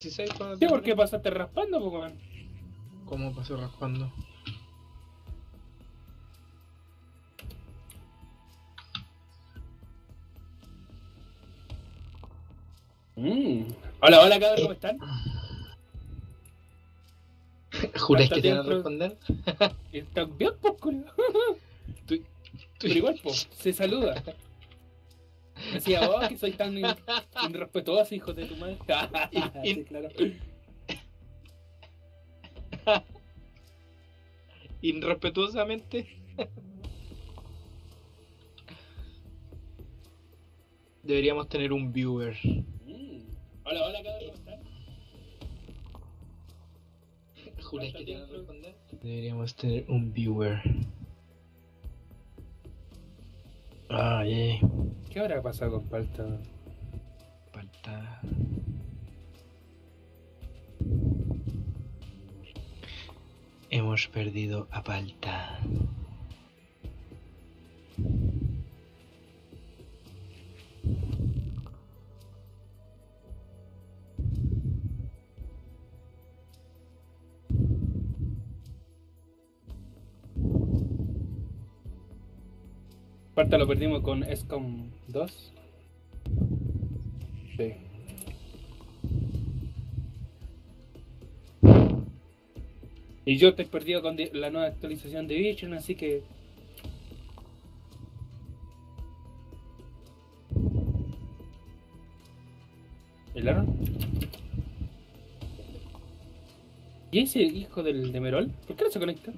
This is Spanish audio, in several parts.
16 cuando Sí, porque pasaste raspando, weón. ¿Cómo pasó raspando? Mm. Hola, hola, cabrón, ¿cómo están? ¿Juráis que te van a responder? ¿Están bien, pues, Pero igual, pues, se saluda. Decía, oh, que soy tan irrespetuoso, hijo de tu madre. sí, claro. Irrespetuosamente. Deberíamos tener un viewer. Mm. Hola, hola, cabrón, ¿cómo están? ¿Juráis que te a responder? Deberíamos tener un viewer. Ay, ¿Qué habrá pasado con Palta? falta. Hemos perdido a Palta. Palta lo perdimos con SCOM 2. Sí. Y yo estoy perdido con la nueva actualización de Vision, así que. ¿El Aaron? ¿Y ese hijo del de Merol? ¿Por qué no se conecta?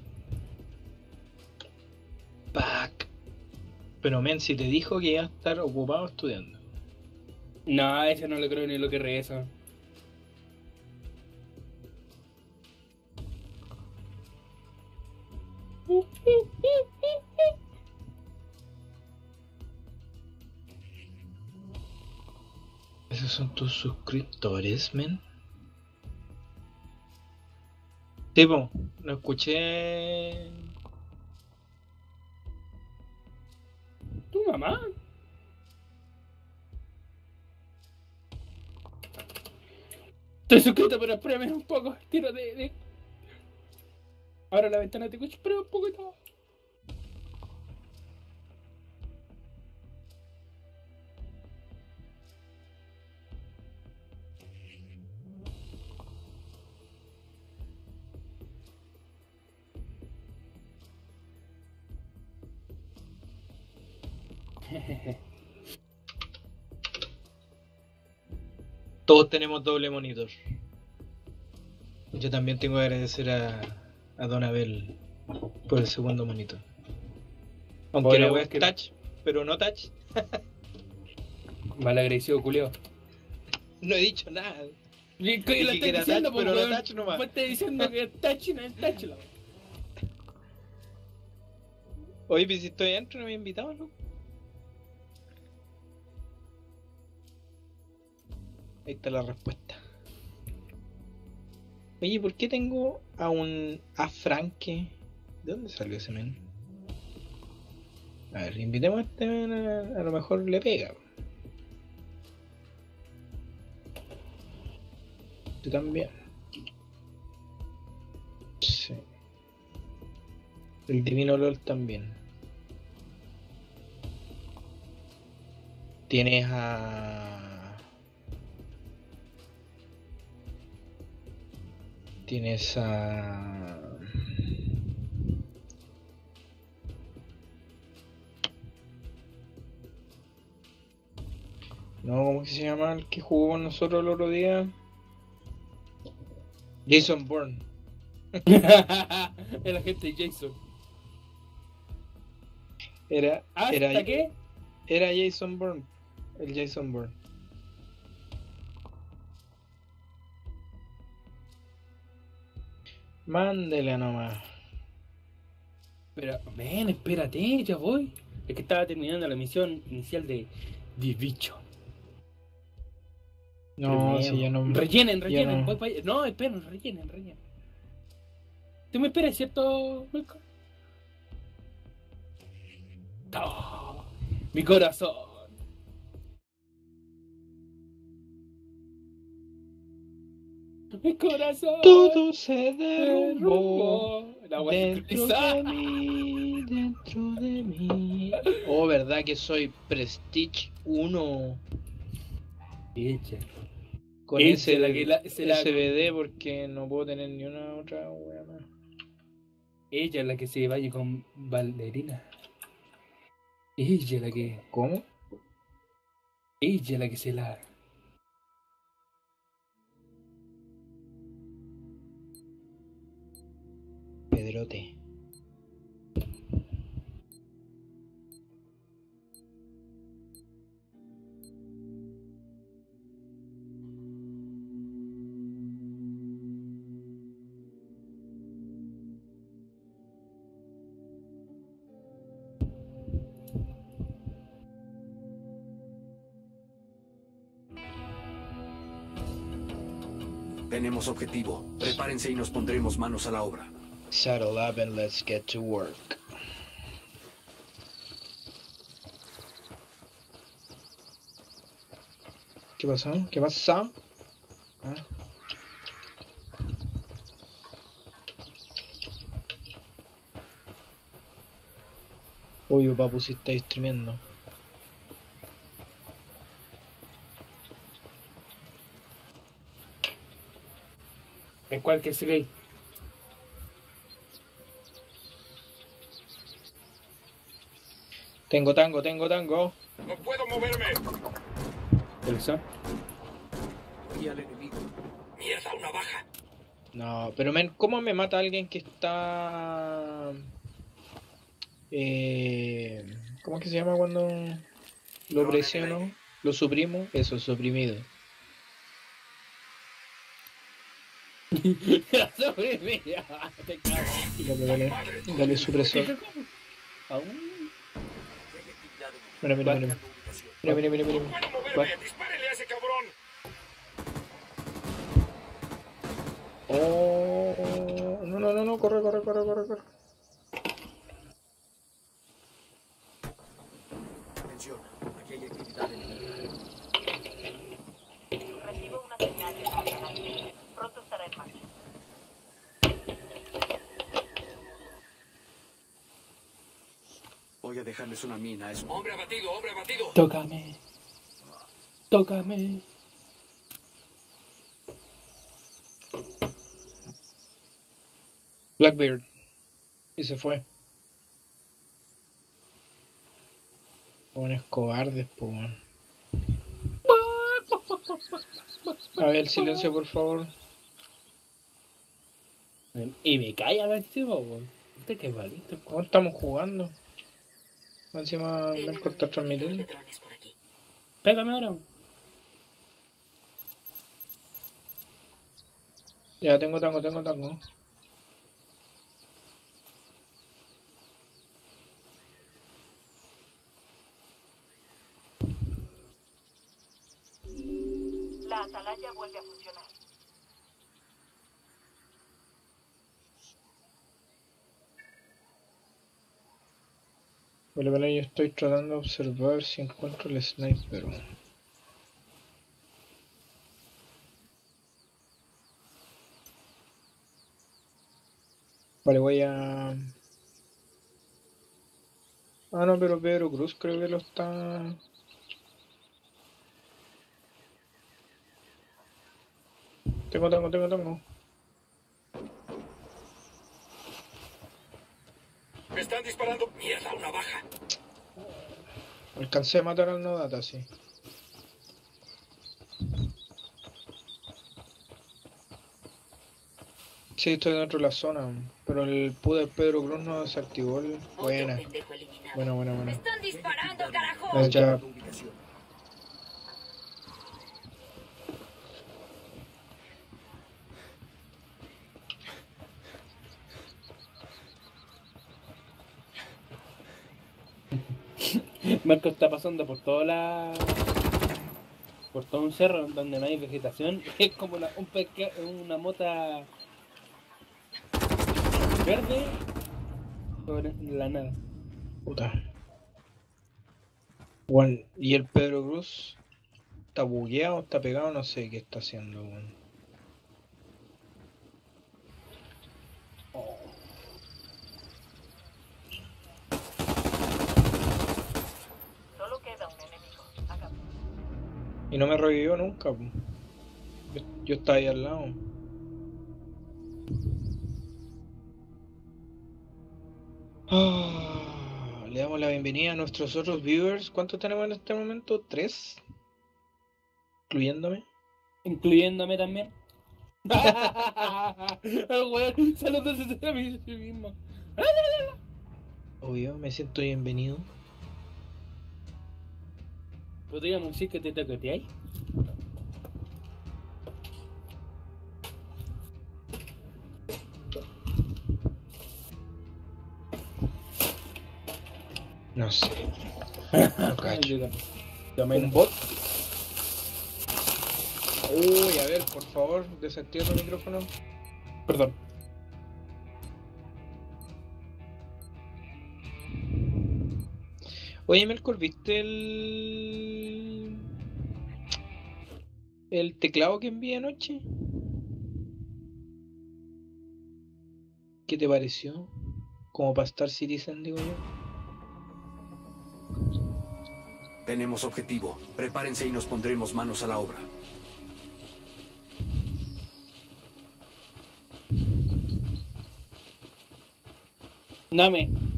Pero men, si te dijo que iba a estar ocupado estudiando. No, ese no lo creo ni lo que reza. ¿Esos son tus suscriptores, men? Tipo, lo escuché. ¿Tu mamá? Estoy suscrito, pero espérame un poco. Tiro de. Ahora la ventana de Twitch, pero un poquito. Todos tenemos doble monitor. Yo también tengo que agradecer a, a Don Abel por el segundo monitor. Aunque la wea es que- touch, pero no touch. Mal agresivo, culio. No he dicho nada. Y, lo que estoy era diciendo, touch, pues, pero no touch nomás. Vos estás diciendo que es touch y no es touch, la. Oye, pues si estoy adentro, no me he invitado, ¿no? Ahí está la respuesta. Oye, ¿por qué tengo a un a Franke? ¿De dónde salió ese men? A ver, invitemos a este men, a, a lo mejor le pega. Tú también. Sí. El Divino LOL también. Tienes a. Tienes a. No, ¿cómo que se llama el que jugó con nosotros el otro día? Jason Bourne. el agente Jason. Era, ¿Hasta era, qué? era Jason Bourne. El Jason Bourne. Mándele nomás. Pero, men, espérate, ya voy. Es que estaba terminando la misión inicial de Divicho. No, si ya no. Rellenen, rellenen. no. voy. No, esperen, rellenen, rellenen. ¿Tú me esperas, cierto, Melco? Oh, mi corazón. Mi corazón. Todo se derrumbó dentro de mí, dentro de mí. Oh, ¿verdad que soy Prestige 1 Ella. con Ella, ese la que la- se la- SBD porque no puedo tener ni una otra wea más? Ella es la que se vaya con Valerina. Ella es la que. ¿Cómo? Ella es la que se la. Tenemos objetivo. Prepárense y nos pondremos manos a la obra. Saddle up and let's get to work. ¿Qué pasó? ¿Qué pasó? Ah. Uy, papu, si estáis streamiendo. ¿En cuál que se Tengo tango, tengo tango. No puedo moverme. ¿Cuáles son? Y al enemigo. Mierda, una baja. No, pero men, ¿cómo me mata alguien que está... Eh, ¿Cómo es que se llama cuando lo presiono? Lo suprimo, eso, suprimido. Mí. Te cago. Dale, dale, dale supresor. Aún. Mira, mira, mira. Mira, mira, mira, mira. Dispárenle a ese cabrón. Oh, no, no, no, no, corre, corre, corre, corre, corre. Atención. Aquí hay actividad enemiga. Recibo una señal de señal. Pronto estará en marcha. A dejarles una mina. Es... Hombre abatido, hombre abatido. Tócame. Tócame. Blackbeard. Y se fue. Pones cobardes, po. A ver, silencio, por favor. Y me calla. Este que es malito. ¿Cómo estamos jugando? Encima Marco está transmitiendo. Pégame ahora. Ya tengo tango, tengo tango. La atalaya vuelve a funcionar. Vale, vale, yo estoy tratando de observar si encuentro el sniper. Vale, voy a... Ah, no, pero Pedro Cruz creo que lo está... Tengo, tengo, tengo, tengo. Me están disparando. Mierda, una baja. Alcancé a matar al Nodata, sí. Sí, estoy dentro de la zona, pero el pude Pedro Cruz no desactivó el... Buena, buena, buena, buena. ¡Están disparando, carajo! Nice job. Tu ubicación. Marco está pasando por toda la. por todo un cerro donde no hay vegetación. Es como una, un una mota verde sobre la nada. Puta. Bueno, y el Pedro Cruz está bugueado, está pegado, no sé qué está haciendo. No me revivió nunca. po. Yo, yo estaba ahí al lado. Ah, le damos la bienvenida a nuestros otros viewers. ¿Cuántos tenemos en este momento? ¿Tres? Incluyéndome. Incluyéndome también. Saludándose a mí mismo. Obvio, me siento bienvenido. ¿Podríamos decir que te toqueteáis? No sé. No cacho. ¿Un bot? Uy, a ver, por favor, desactiva tu micrófono. Perdón. Oye, Melkor, ¿viste el. el teclado que envié anoche? ¿Qué te pareció? Como para Star Citizen, digo yo. Tenemos objetivo. Prepárense y nos pondremos manos a la obra. Dame.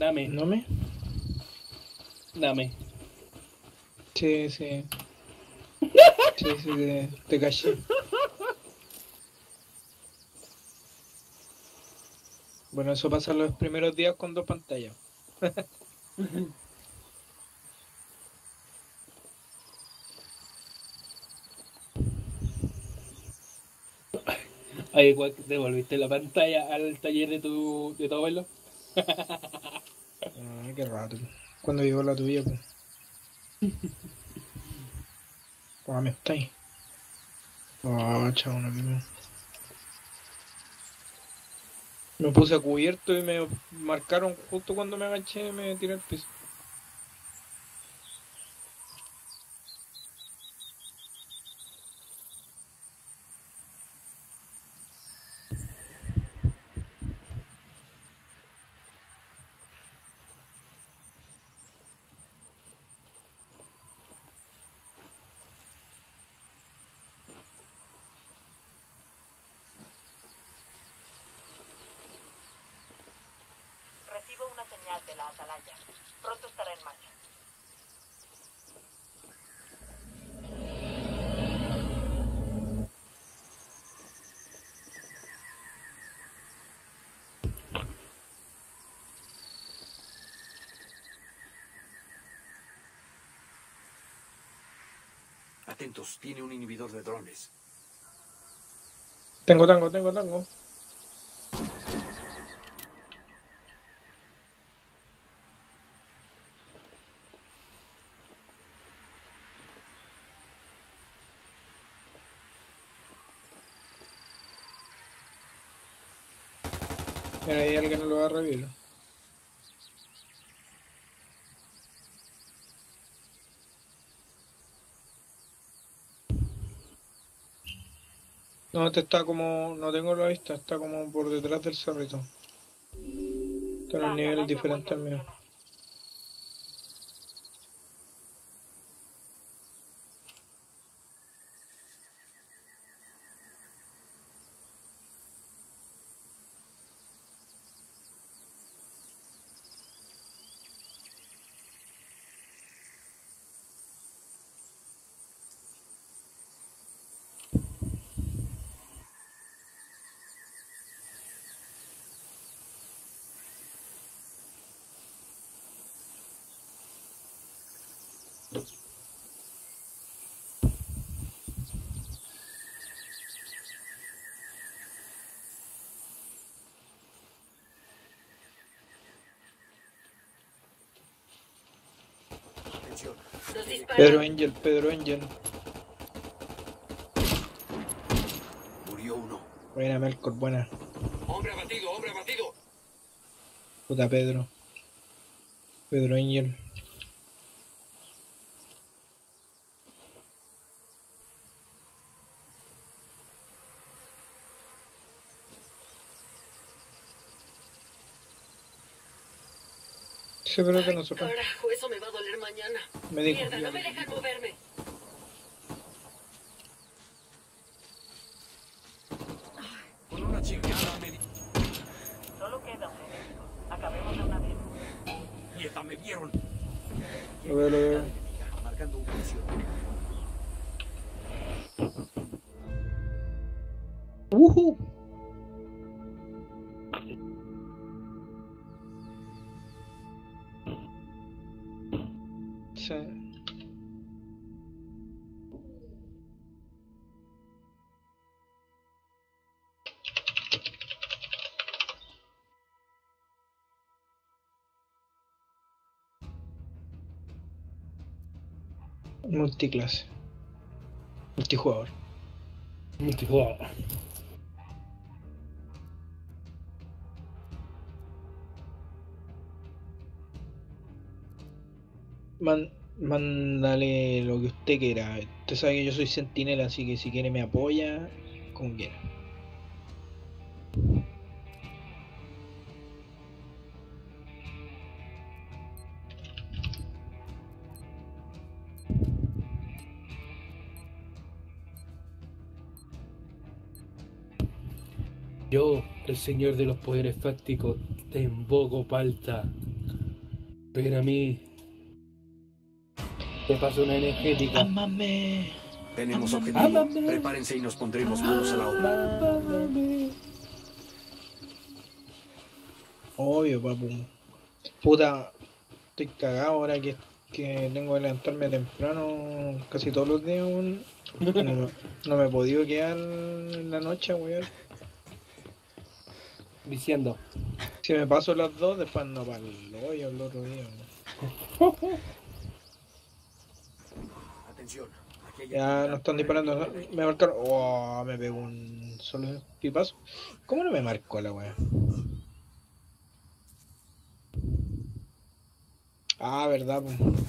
Dame, ¿No me? dame. Sí, sí. Sí, sí, te, te caché. Bueno, eso pasa los primeros días con dos pantallas. Ay, igual que devolviste la pantalla al taller de tu, de tu abuelo. Ay, qué rato. Cuando llegó la tuya, pues. Ah, me está ahí. Ah, chao, no mismo. Me puse a cubierto y me marcaron justo cuando me agaché y me tiré al piso. Atentos, tiene un inhibidor de drones. Tengo tango, tengo tango. Mira, hay alguien lo va a revivir. No, este está como. No tengo la vista, está como por detrás del cerrito. Está en un nivel diferente al mío. Atención. Los disparos. Pedro Angel, Pedro Angel. Murió uno. Buena Melkor, buena. Hombre abatido, hombre abatido. Puta Pedro. Pedro Angel. Sí, pero que nosotros. Carajo, eso me va a doler mañana. Me dijo. Mierda, no me dejan moverme. Con una chingada me... Solo queda un. Acabemos de una vez. Mierda, me vieron. Lo veo, lo veo. Marcando un. Multiclase. Multijugador. Multijugador. Man, mándale lo que usted quiera. Usted sabe que yo soy sentinela, así que si quiere me apoya, como quiera. Señor de los poderes fácticos, te invoco, Palta. Ven a mí. Te paso una energética. ¡Ámame! Tenemos objetivo. Prepárense y nos pondremos manos a la obra. Obvio, papu. Puta, estoy cagado ahora que, que tengo que levantarme temprano casi todos los días, weón. No, me- no me he podido quedar en la noche, weón. Diciendo, Si me paso las dos, después no para el hoyo el otro día, weón. Atención. Ya no están disparando. Me marcaron. Oh, me pegó un solo pipazo. ¿Cómo no me marcó la weá? Ah, verdad,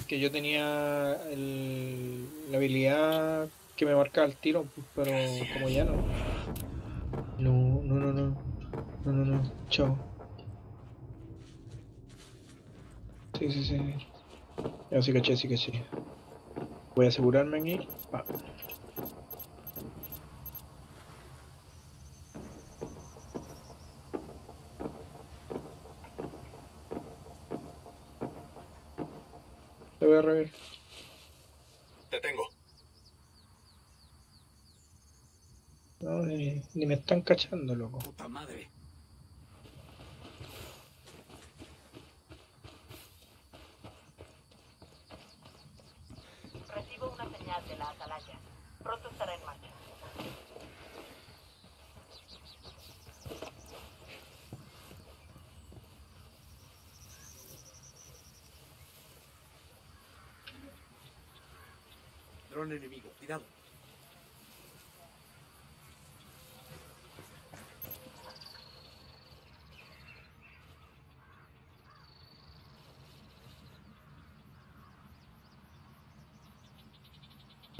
que yo tenía el- la habilidad que me marcaba el tiro, pues, pero como ya no. No, no, no, no. No, no, no. Chao. Sí, sí, sí. Ya sí caché, sí caché. Voy a asegurarme aquí. Ah. Te voy a rever. Te tengo. No, ni, ni me están cachando, loco. Puta madre. Recibo una señal de la atalaya. Pronto estará en marcha. Dron enemigo. Cuidado.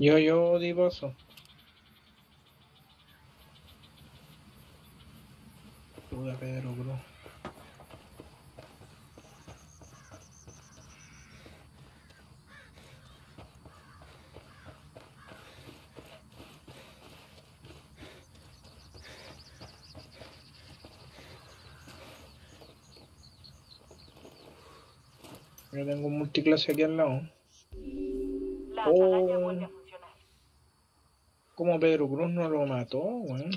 Yo, yo di paso. Puta Pedro, bro. Yo tengo un multiclase aquí al lado. La Oh. ¿Cómo Pedro Cruz no lo mató, weón?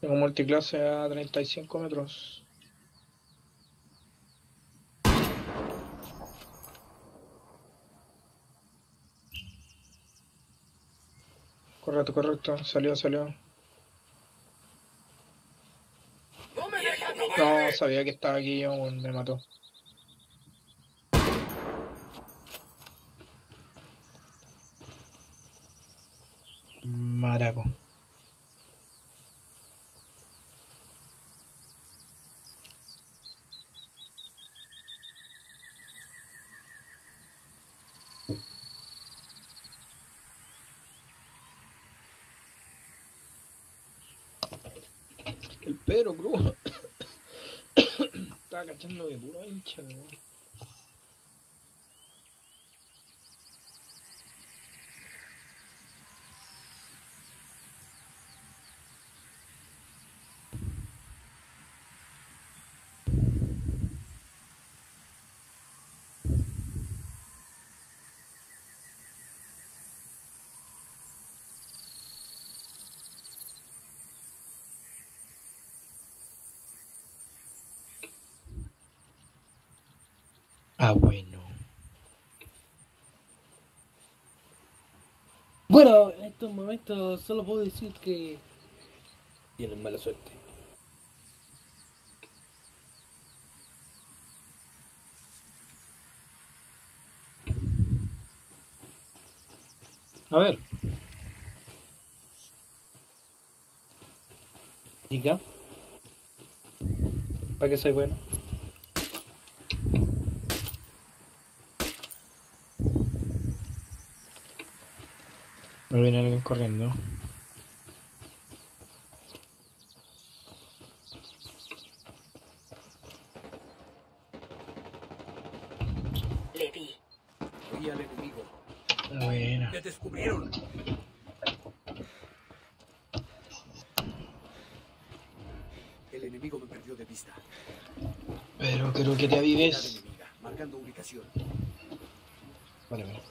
Tengo multiclase a 35 metros. Correcto. Salió, salió. No sabía que estaba aquí yo, me mató. Pedro Cruz. Estaba cachando de puro hincha, weón. Ah, bueno. Bueno, en estos momentos solo puedo decir que tienen mala suerte. A ver. Diga. ¿Para qué soy bueno? Me viene alguien corriendo. Le vi. Vi al enemigo. Buena. ¡Me descubrieron! El enemigo me perdió de vista. Pero creo que te avives. enemiga, marcando ubicación. Vale, vale.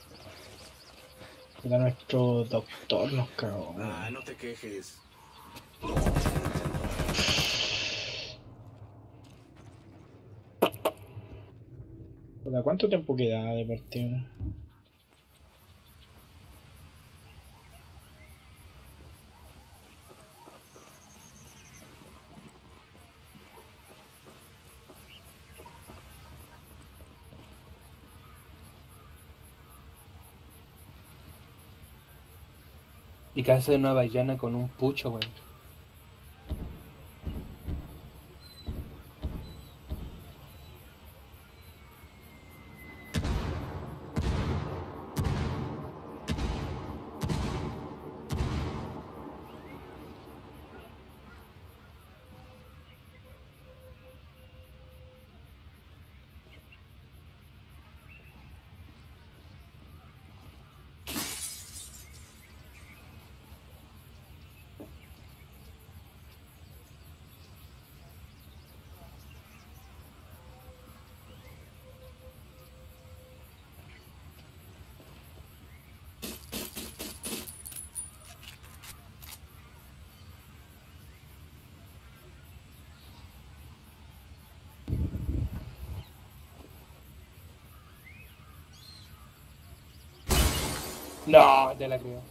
Era nuestro doctor, nos cagó. Ah, no te quejes. ¿Cuánto tiempo queda de partido? Casa de una ballena con un pucho, weón. No, te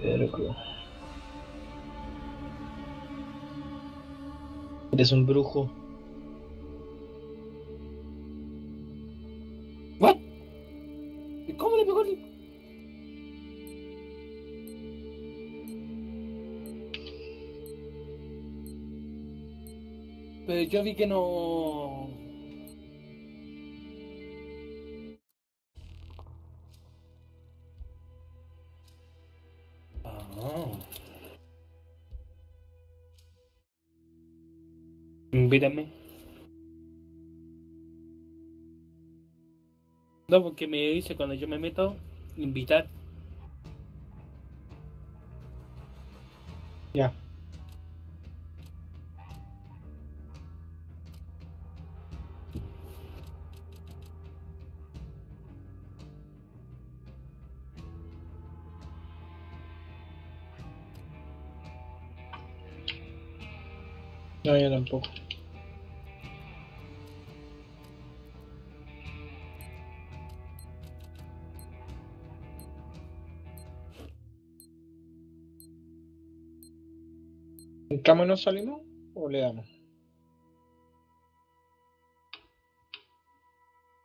Pero creo. Eres un brujo. ¿What? ¿Y ¿Cómo le pegó el... Pero yo vi que no... No, porque me dice cuando yo me meto, invitar. Ya. No, yo tampoco. ¿Entramos y nos salimos? ¿O le damos?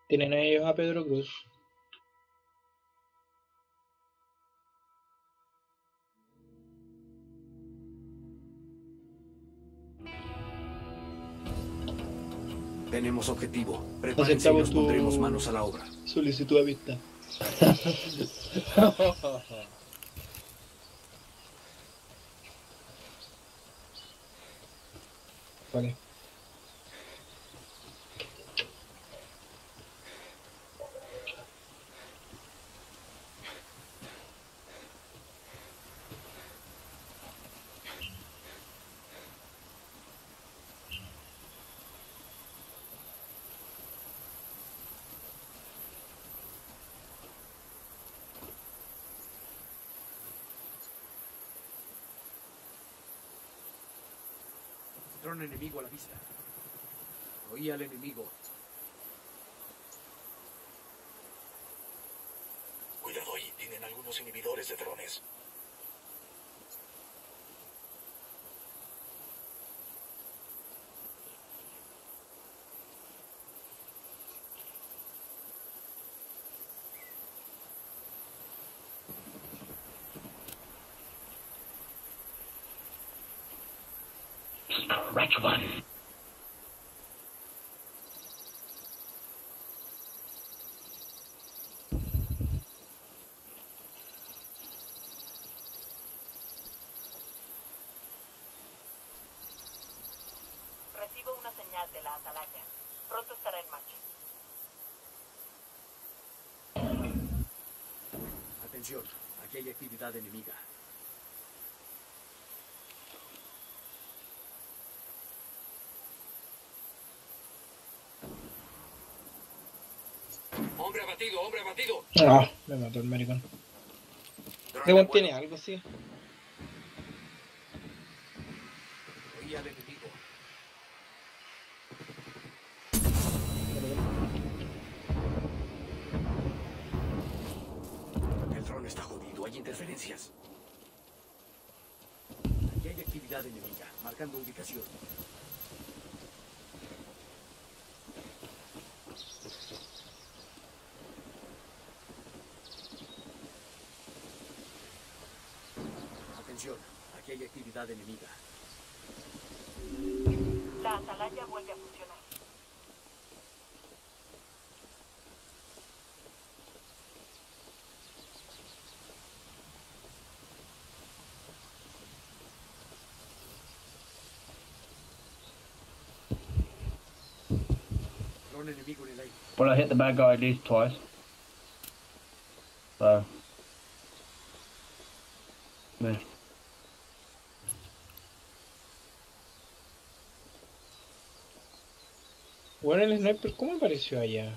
Tienen a ellos a Pedro Cruz. Tenemos objetivo. Prepárense y nos pondremos manos a la obra. Solicitud de vista. Vale. Dron enemigo a la vista. Oí al enemigo. Cuidado ahí, tienen algunos inhibidores de drones. Recibo una señal de la atalaya. Pronto estará en marcha. Atención, aquí hay actividad enemiga. Hombre abatido, hombre abatido. Ah, me mató el maricón. Vuelo. tiene algo, sí. El dron está jodido, hay interferencias. Aquí hay actividad enemiga, marcando ubicación. Hay actividad enemiga. La atalaya vuelve a funcionar. Dron enemigo en el aire. Well, I hit the bad guy at least twice. So. Yeah. Bueno, el sniper, ¿cómo apareció allá?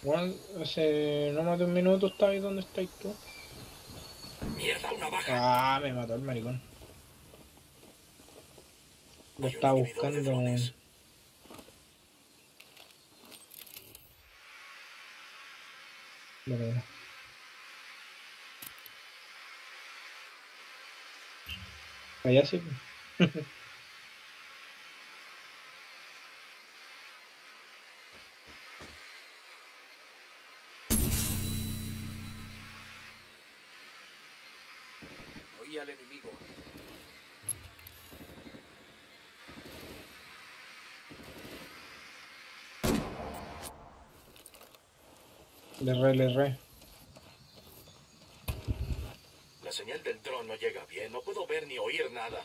Bueno, hace no más de un minuto estaba ahí donde estáis tú. Mierda, una baja. Ah, me mató el maricón. Lo estaba buscando. Vale. Allá sí. Oí al enemigo. Le re, le re. No llega bien. No puedo ver ni oír nada.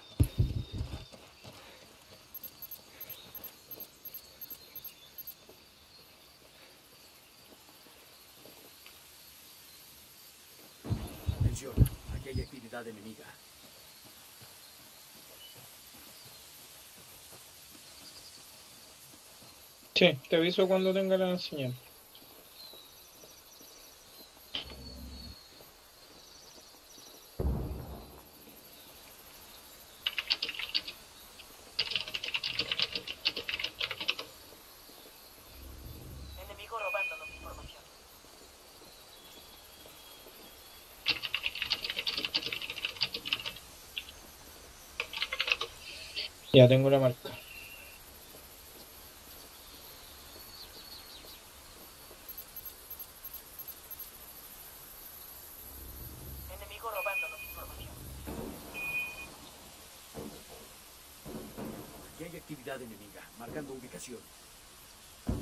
Atención, aquí hay actividad enemiga. Sí, te aviso cuando tenga la señal. Ya tengo la marca. Enemigo robándonos información. Aquí hay actividad enemiga, marcando ubicación.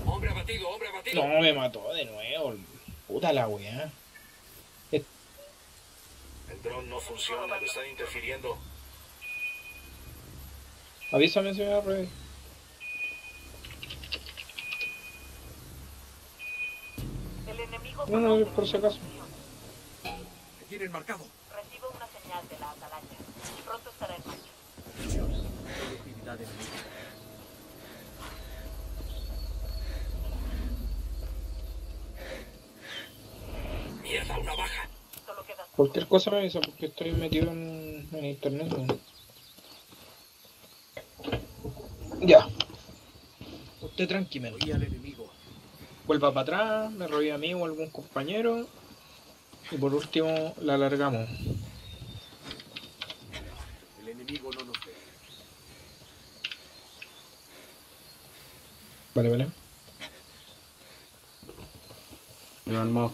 Hombre abatido, hombre abatido. No, me mató de nuevo. Puta la weá. El dron no funciona, le están interfiriendo. Avísame si me va a reír. El enemigo No, no, por si acaso. Me tienen marcado. Recibo una señal de la atalaya. Pronto estará en marcha. Enemiga. Mierda, una baja. Solo queda Cualquier cosa me avisa porque estoy metido en, en internet. Ya. Usted tranquilo. Oí al enemigo. Vuelva para atrás, me roba a mí o algún compañero. Y por último la alargamos. El enemigo no nos ve. Vale, vale. No armado.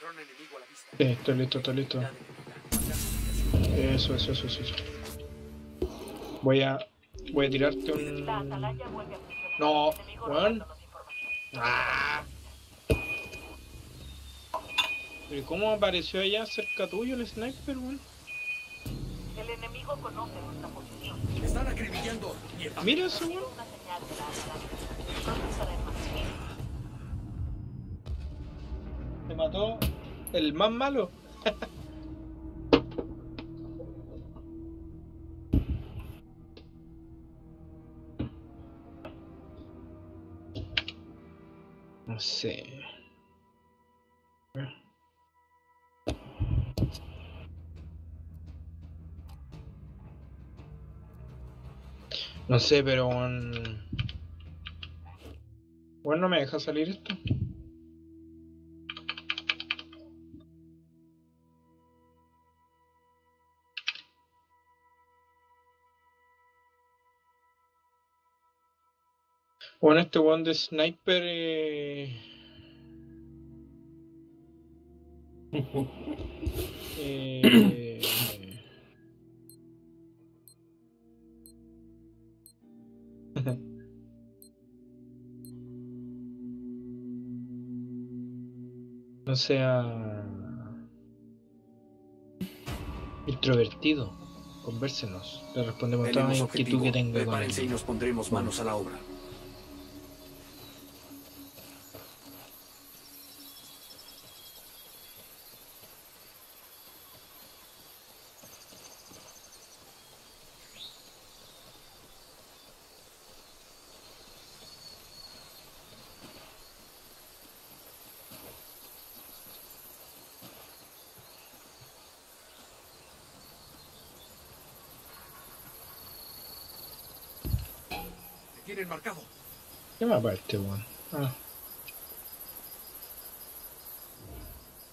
Dron enemigo a la vista. Sí, estoy listo, estoy listo. Eso, eso, eso, eso. eso. Voy a. Voy a tirarte un. No, weón. Ah. Pero ¿cómo apareció allá cerca tuyo el sniper, weón? El enemigo conoce nuestra posición. Están acribillando. Mira eso, weón. Se mató el más malo. No sé. No sé, pero... Bueno, bueno, no me deja salir Bueno, este one de sniper. Eh... eh, No sea. Introvertido. Convérsenos. Le respondemos toda la inquietud que tenga con y nos pondremos manos a la obra. ¿Qué mapa este one? Ah,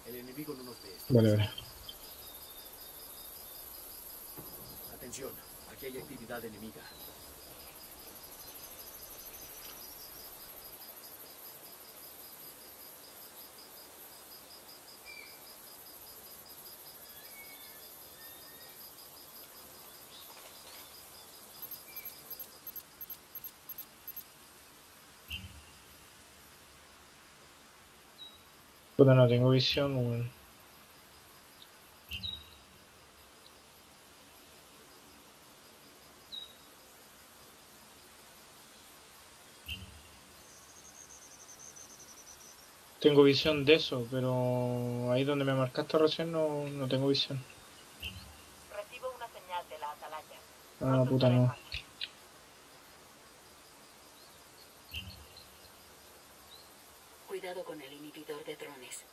El enemigo no nos ve. vale, vale. Atención, aquí hay actividad enemiga. Puta, no tengo visión, weón. Tengo visión de eso, pero ahí donde me marcaste recién no, no tengo visión. Recibo una señal de la atalaya. Ah, puta, no. marcha. Cuidado con el inhibidor de drones.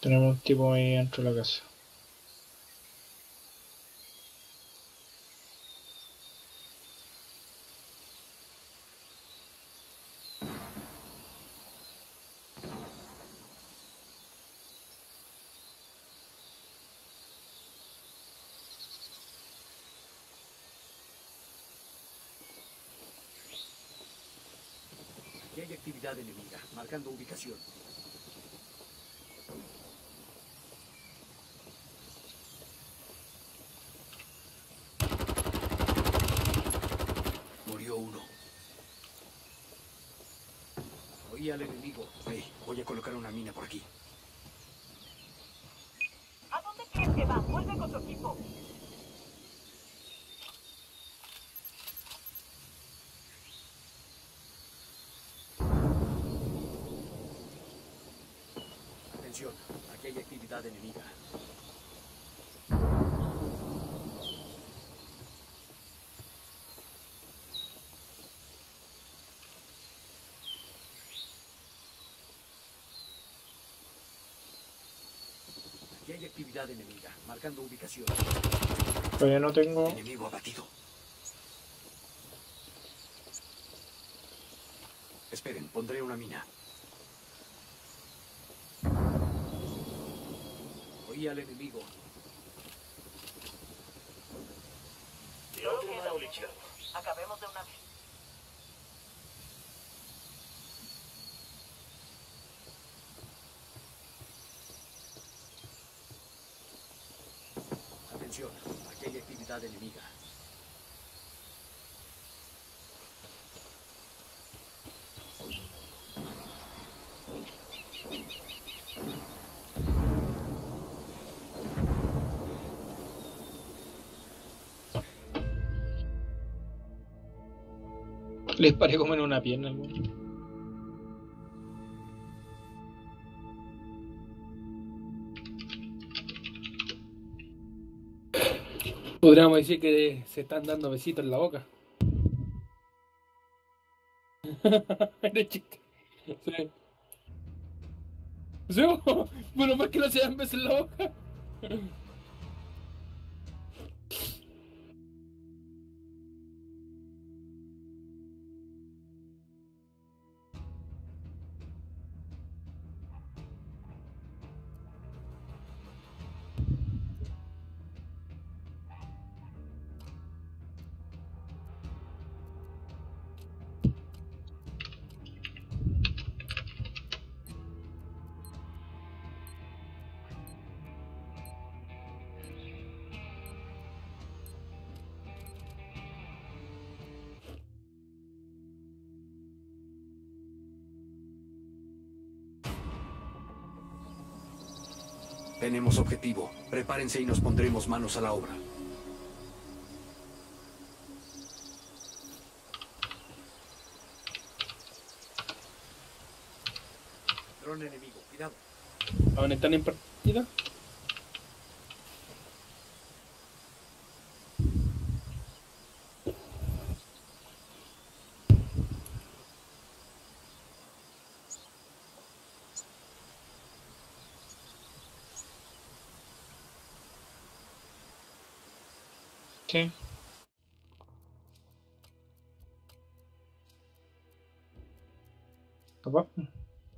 Tenemos un tipo ahí dentro de la casa. Aquí hay actividad enemiga, ubicación. Murió uno. Oí al enemigo. Hey, voy a colocar una mina por aquí. ¿A dónde crees que va? Vuelve con tu equipo. Atención, aquí Aquí hay actividad enemiga, marcando ubicación. Todavía no tengo. Enemigo abatido. Esperen, pondré una mina. Al enemigo. Acabemos de una vez. Atención, aquí hay actividad enemiga. Le disparé como en una pierna. al. Podríamos decir que se están dando besitos en la boca. Era chiste. Sí. Sí, bueno, más que no se dan besos en la boca. Tenemos objetivo. Prepárense y nos pondremos manos a la obra. Dron enemigo, cuidado. ¿Aún están en partida?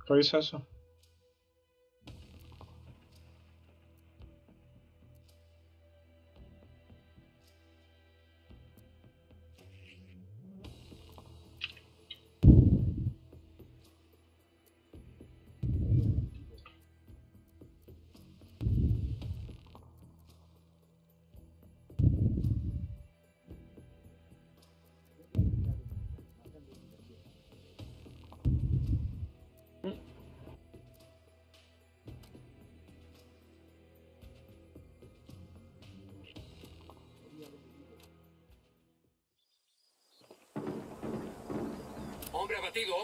Revisa eso. Hombre abatido,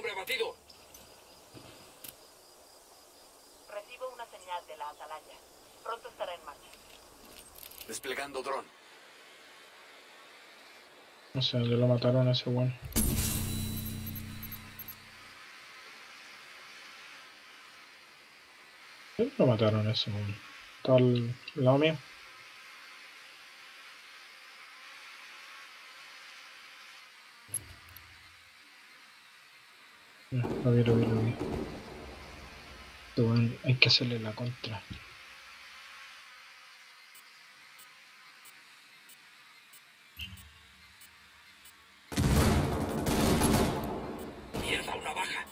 ¡Hombre abatido! Recibo una señal de la atalaya. Pronto estará en marcha. Desplegando dron. No sé dónde lo mataron a ese bueno. ¿Dónde lo mataron ese bueno? Tal lado mío. Vi, lo vi, lo vi. Hay que hacerle la contra. Mierda, una baja.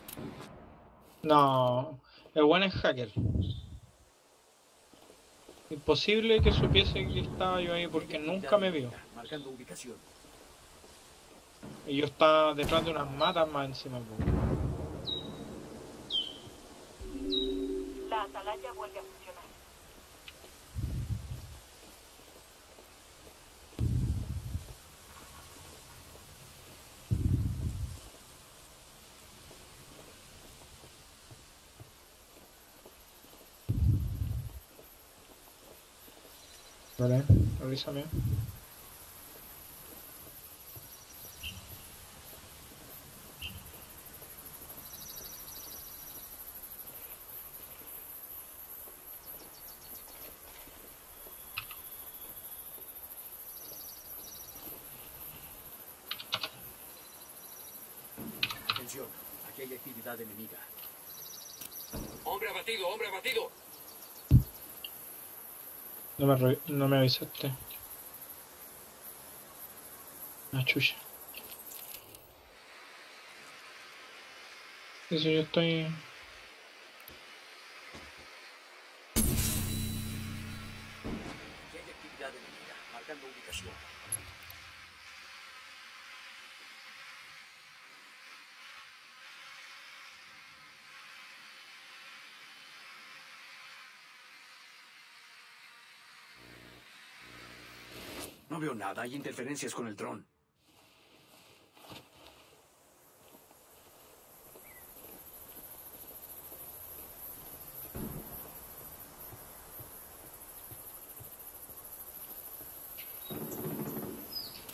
No, el buen es hacker. Imposible que supiese que estaba yo ahí porque nunca me vio. Marcando ubicación. Y yo estaba detrás de unas matas más encima. po. La atalaya vuelve a funcionar. Vale, avísame. Atención, aquí hay actividad enemiga. Hombre abatido, hombre abatido. No me, no me avisaste. Ah, chucha. Eso yo estoy... No veo nada. Hay interferencias con el dron.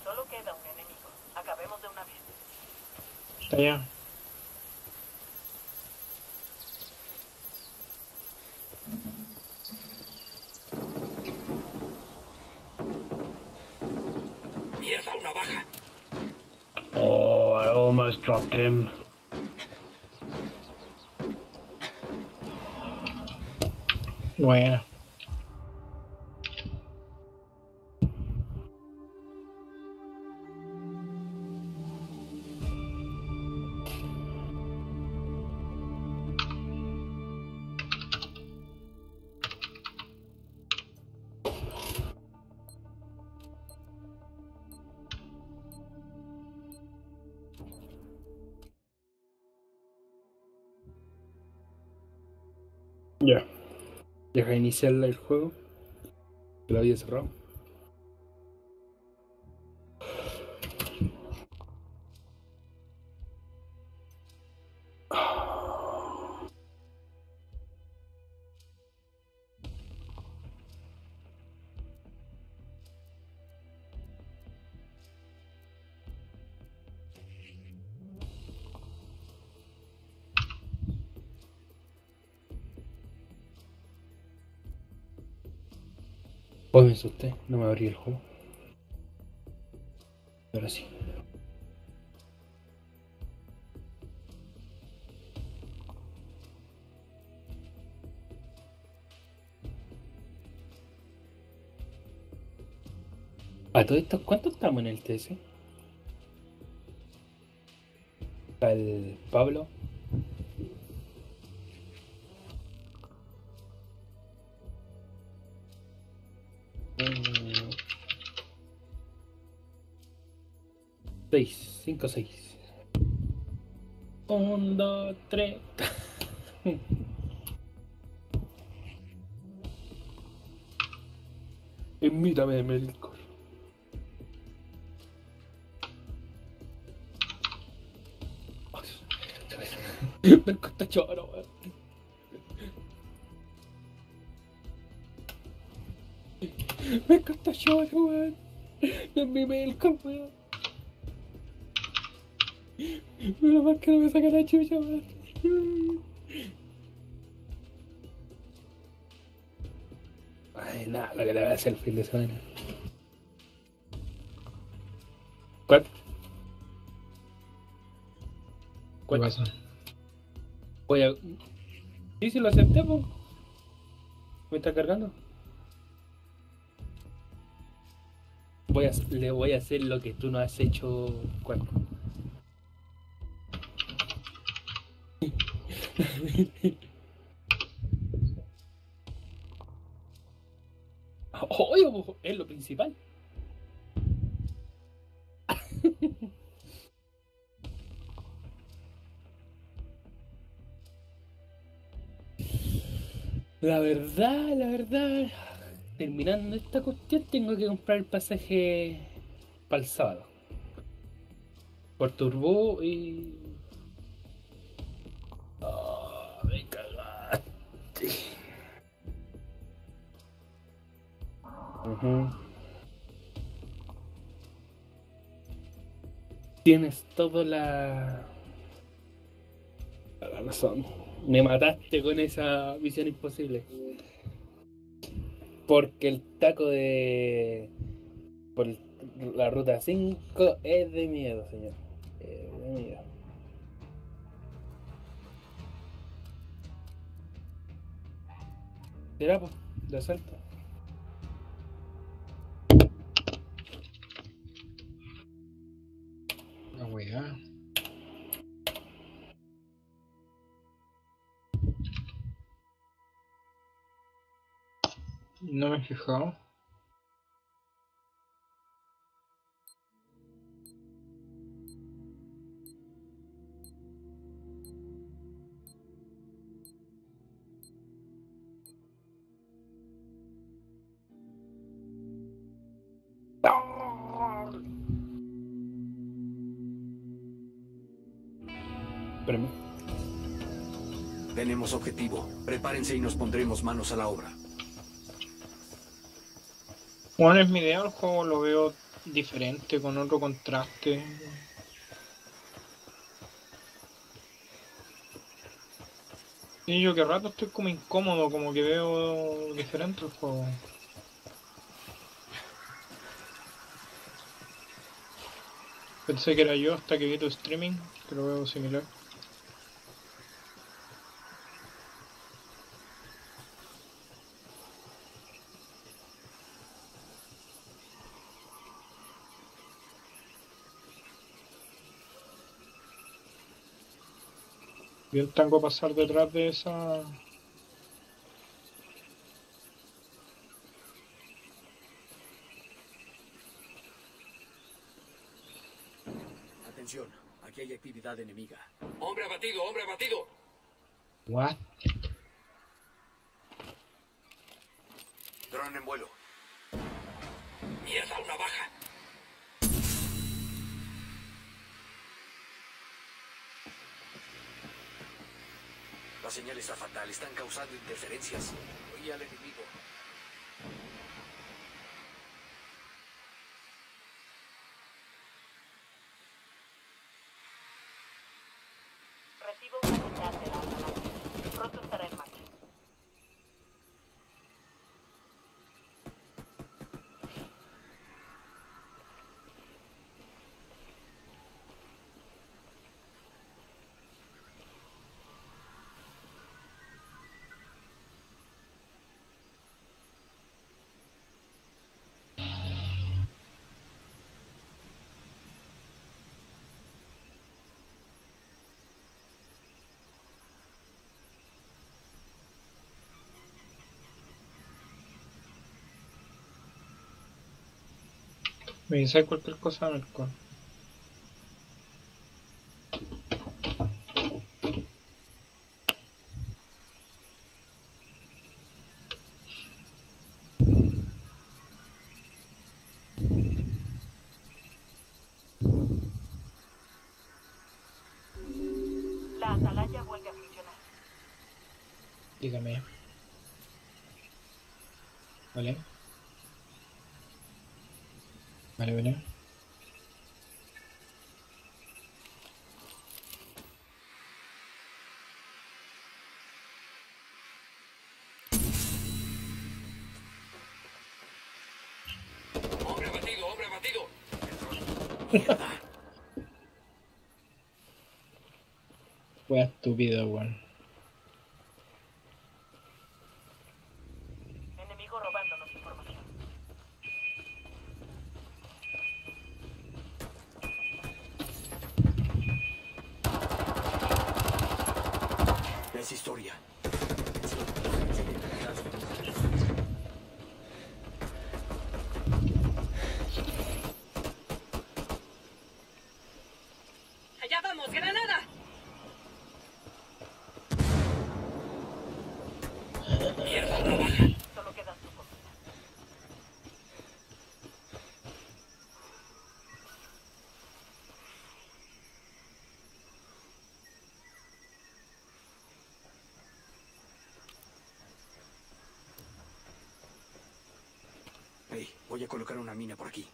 Solo queda un enemigo. Acabemos de una vez. Está allá. Dropped him. Bueno. Iniciar el juego. Lo había cerrado. Hoy me no me abrí el juego. Ahora sí. A todo esto, ¿cuánto estamos en el? Está el Pablo. 5, 6. 1, 2, 3. Choro, weón. Melkor está choro, weón. Mi Melkor, weón. Menos mal que no me saca la chucha. Ay, nada, lo que te voy a hacer el fin de semana. ¿Cuál? ¿Qué ¿Cuál? pasa? Voy a... Sí, sí, lo acepté, po. ¿Me está cargando? Voy a, le voy a hacer lo que tú no has hecho, Cuerpo. Es lo principal. La verdad, la verdad, terminando esta cuestión tengo que comprar el pasaje para el sábado. Por Turbo y... Tienes toda la... la razón. Me mataste con esa visión imposible. Porque el taco de. Por la ruta 5 es de miedo, señor. Es de miedo. Será, pues, de asalto. La weá. No me Prepárense y nos pondremos manos a la obra. Bueno, es mi idea, el juego lo veo diferente, con otro contraste. Y yo que rato estoy como incómodo, como que veo diferente el juego. Pensé que era yo hasta que vi tu streaming, que lo veo similar. Bien tengo pasar detrás de esa... Atención, aquí hay actividad enemiga. Hombre abatido, hombre abatido. What? Señal está fatal, están causando interferencias. Oí al enemigo. Me dice cualquier cosa, Mirko. Fue estúpido, weón. Enemigo robándonos información. Es historia. ¡Allá vamos, granada! Solo quedan su comida. Hey, voy a colocar una mina por aquí.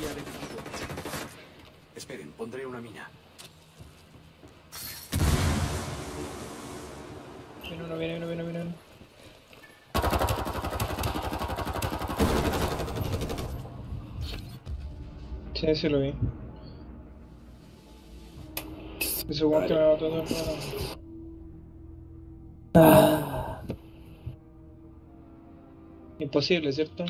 Ya detenido. Esperen, pondré una mina. Viene uno, viene uno, viene uno, viene uno. Sí, sí lo vi. Ese weón que me mató todo el. Imposible, ¿cierto?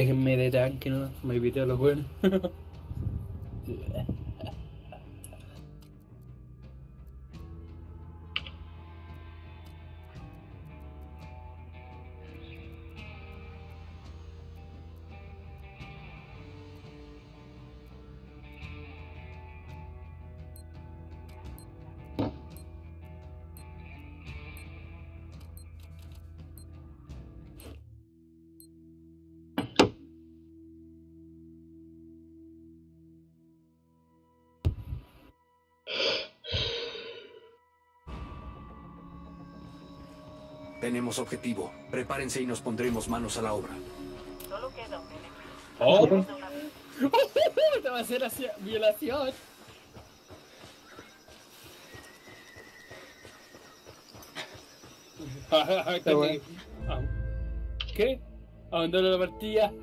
Déjenme de tanque, ¿no? Me evité a los buenos. Tenemos objetivo. Prepárense y nos pondremos manos a la obra. Solo queda un enemigo. ¡Oh! Esta va a ser hacia violación. Está bueno. Ah, ¿Qué? ¿Abandono la partida?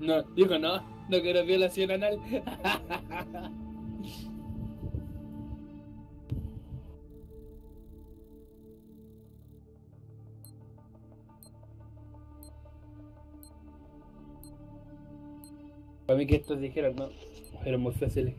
No, digo no, no quiero violación anal. Mí que estos dijeron no, eran muy fáciles.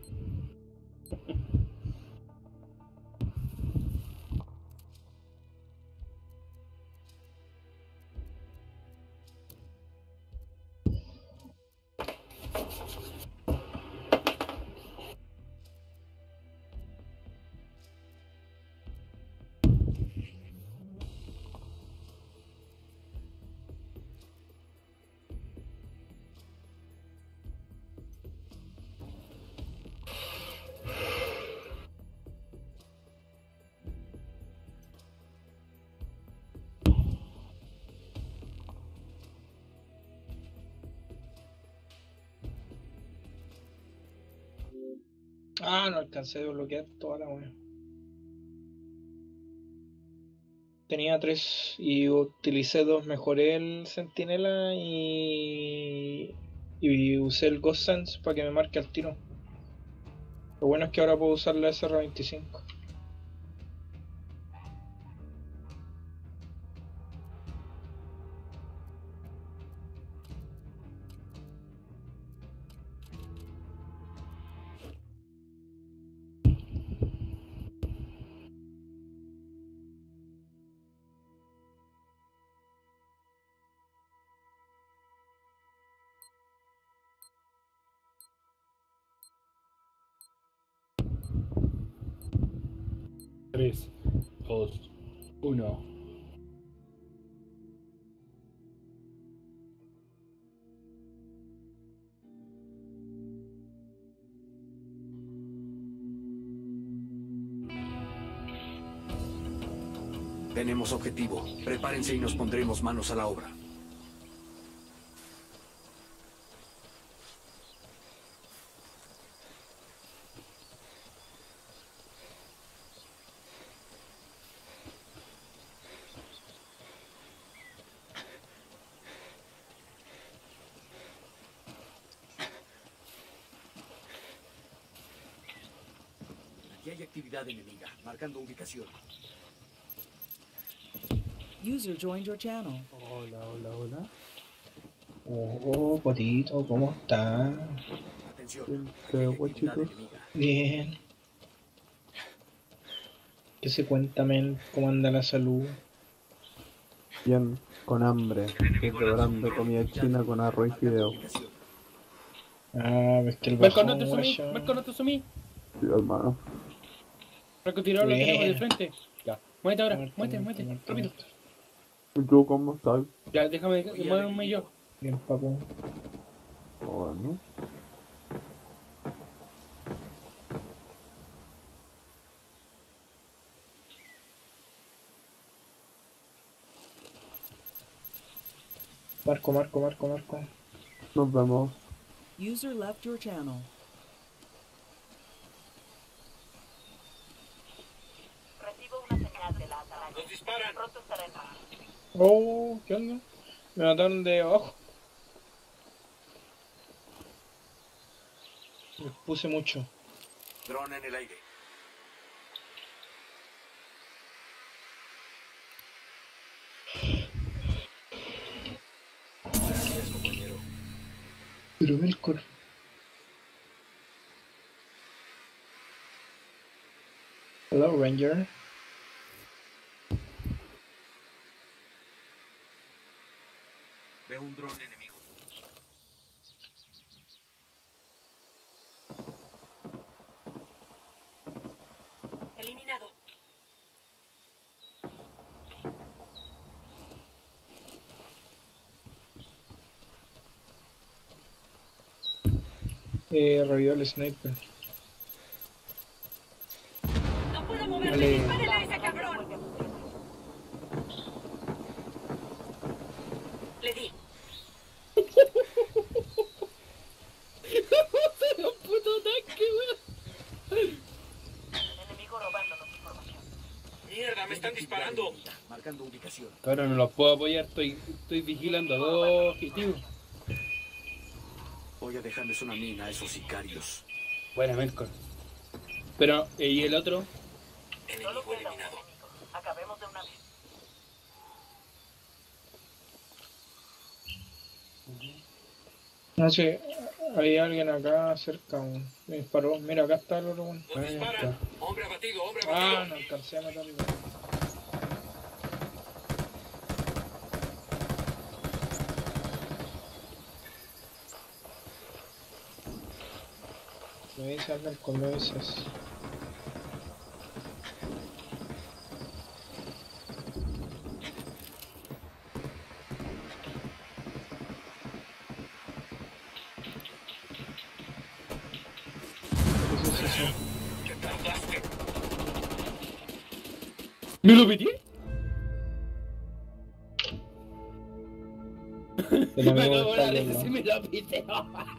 Alcancé a desbloquear toda la wea. Tenía tres y utilicé dos. Mejoré el centinela y. Y usé el Ghost Sense para que me marque al tiro. Lo bueno es que ahora puedo usar la SR25. uno Tenemos objetivo. Prepárense y nos pondremos manos a la obra. Enemiga, marcando ubicación. User joined your channel. Hola, hola, hola. Oh, potito, ¿cómo está? Atención. Bien. ¿Qué se cuenta, men? ¿Cómo anda la salud? Bien, con hambre. Estoy preparando comida china con arroz y fideo. Ah, ves que el Marco, no bajón, te sumí. Marco, no te sumí. Sí, hermano. Marco, tirado lo tenemos de frente. Ya, muévete ahora, muévete, muévete, rápido. ¿Tú cómo estás? Ya, déjame moverme yo. Bien, papu. Bueno. Marco, Marco, Marco, Marco. Nos vemos. User left your channel. Recibo una señal de la atalaya. ¡Nos disparan! Oh, ¿qué onda? Me mataron de abajo. Me puse mucho. Dron en el aire. Gracias, compañero. Pero Belcor. Hello, Ranger. Veo un dron enemigo. Eliminado. Eh, revivió el sniper. No puedo moverme. Dale. Dispárenle a ese cabrón. Le di. puto tanque, weón. Enemigo robándonos información. ¡Mierda, me están disparando! Ahora no los puedo apoyar, estoy, estoy vigilando a dos objetivos. Voy a dejarles una mina a esos sicarios. Buena, Melkor. Pero, eh, ¿y el otro? Solo Enemigo eliminado. Acabemos de una vez. No sé, hay alguien acá cerca. Me disparó. Mira, acá está el otro. weón. ¡Nos disparan! ¡Hombre abatido, hombre Ah, no alcancé a matarlo. Me dice andar con me dices. ¿Qué es eso? ¡Te tardaste! ¿Me lo metí? Me lo pité.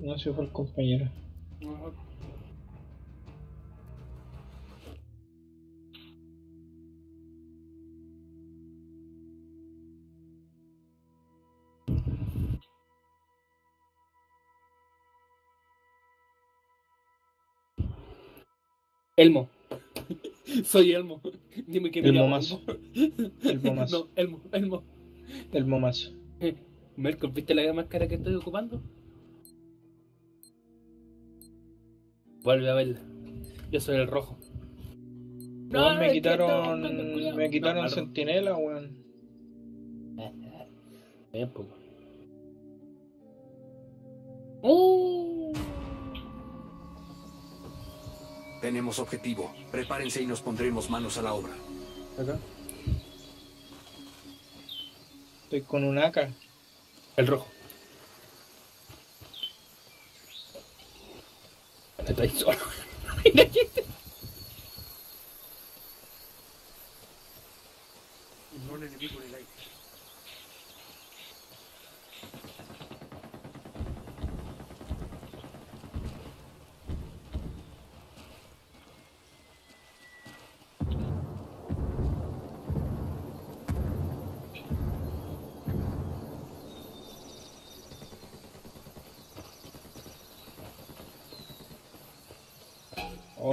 No sé, fue el compañero. Elmo. Soy Elmo. Dime que me El llamo momazo. Elmo. El momazo. No, Elmo, Elmo. El momazo. Melkor, ¿viste la máscara que estoy ocupando? Vuelve a verla. Yo soy el rojo. No, me quitaron. Me quitaron sentinela, weón. Bien poco. ¡Oh! Tenemos objetivo. Prepárense y nos pondremos manos a la obra. Acá. Estoy con un AK. El rojo. Está ahí solo. Un dron enemigo en el aire.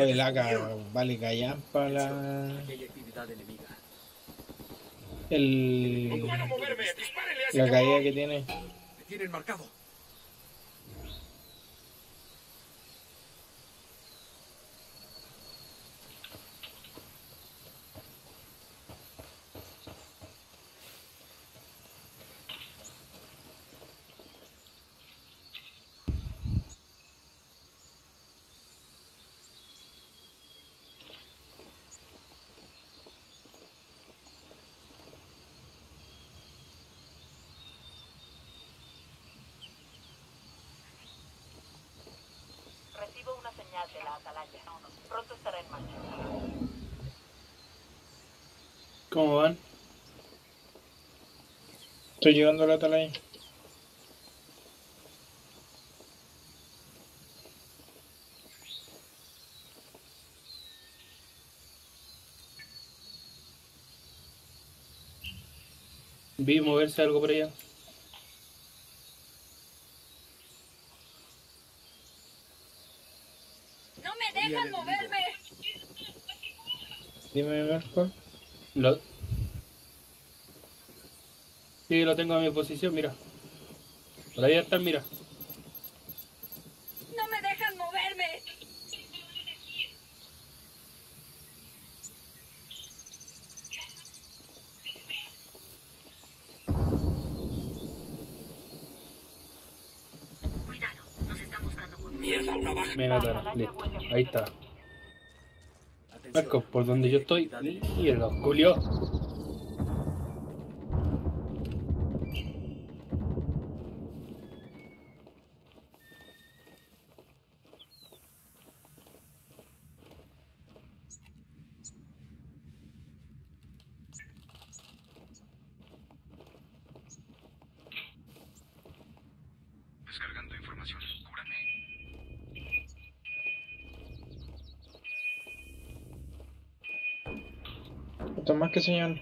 El AK vale callar para la. El. La caída que tiene. Me tienen marcado. ¿Cómo van? Estoy llegando a la atalaya. Vi moverse algo por allá. ¡No me dejan moverme! Dime, Marco. Lo... Sí, lo tengo a mi posición, mira. Por ahí están, mira. ¡No me dejan moverme! Cuidado, nos están buscando por Mierda, una baja. Me mataron. Listo. Ahí está. Marco, por donde yo estoy. Y el Julio. Esto es más que señal.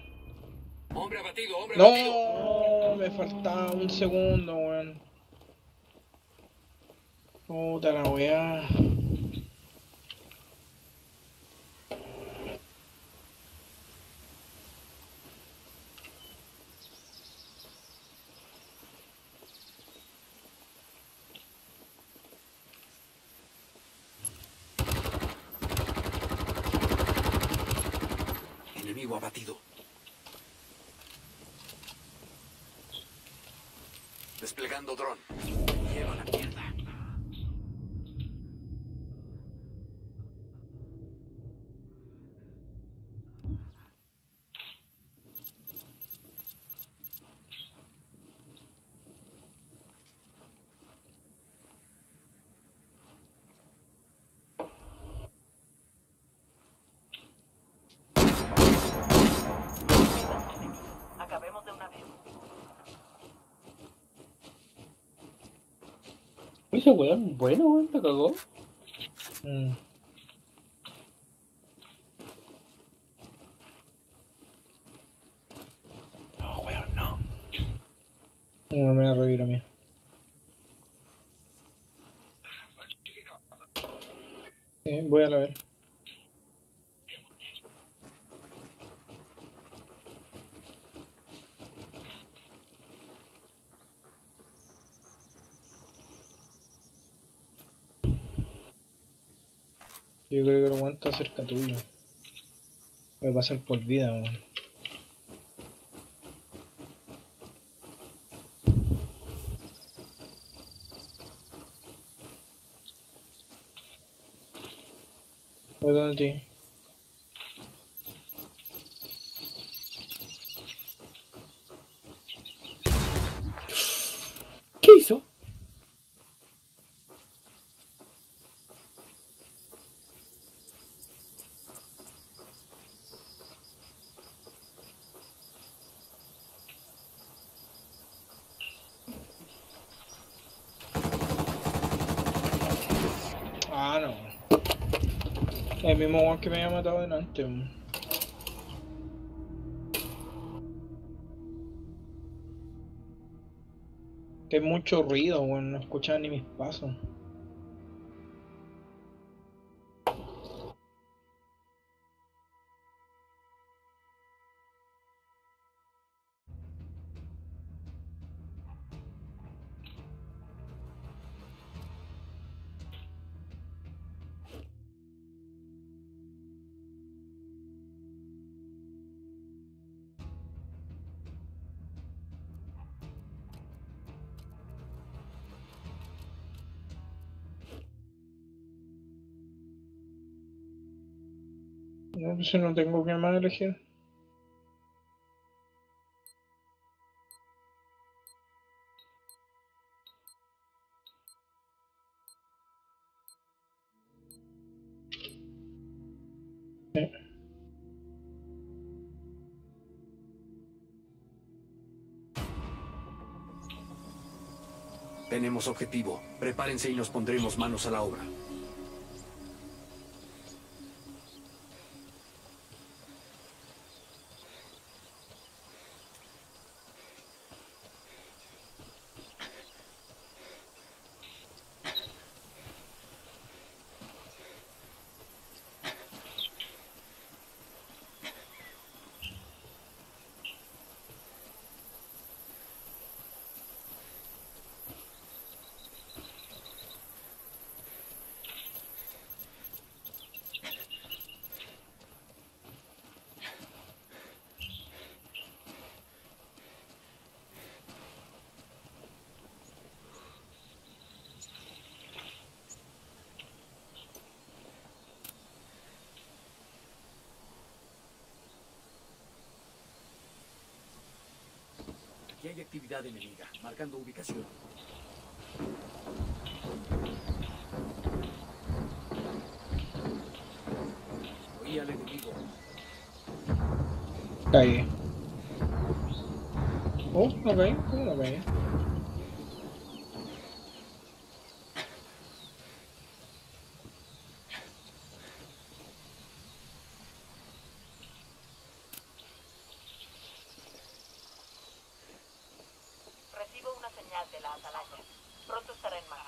Hombre abatido, hombre abatido. No, me faltaba un segundo, weón. Puta la weá. Abatido. Desplegando dron. Lleva Bueno, weón, te cagó. Mm. No, weón, no. No me va a revivir a mí. Sí, voy a la ver. Yo aguanto cerca tuyo. A pasar por vida, weón. Voy donde ti. El mismo weón que me había matado delante. Que hay mucho ruido, weón. No escuchaba ni mis pasos. Pues si no tengo que más elegir. Tenemos objetivo. Prepárense y nos pondremos manos a la obra. Actividad enemiga, marcando ubicación. Oí al enemigo. Caí. Oh, caí. ¿Cómo no caí? Recibo una señal de la atalaya. Pronto estará en marcha.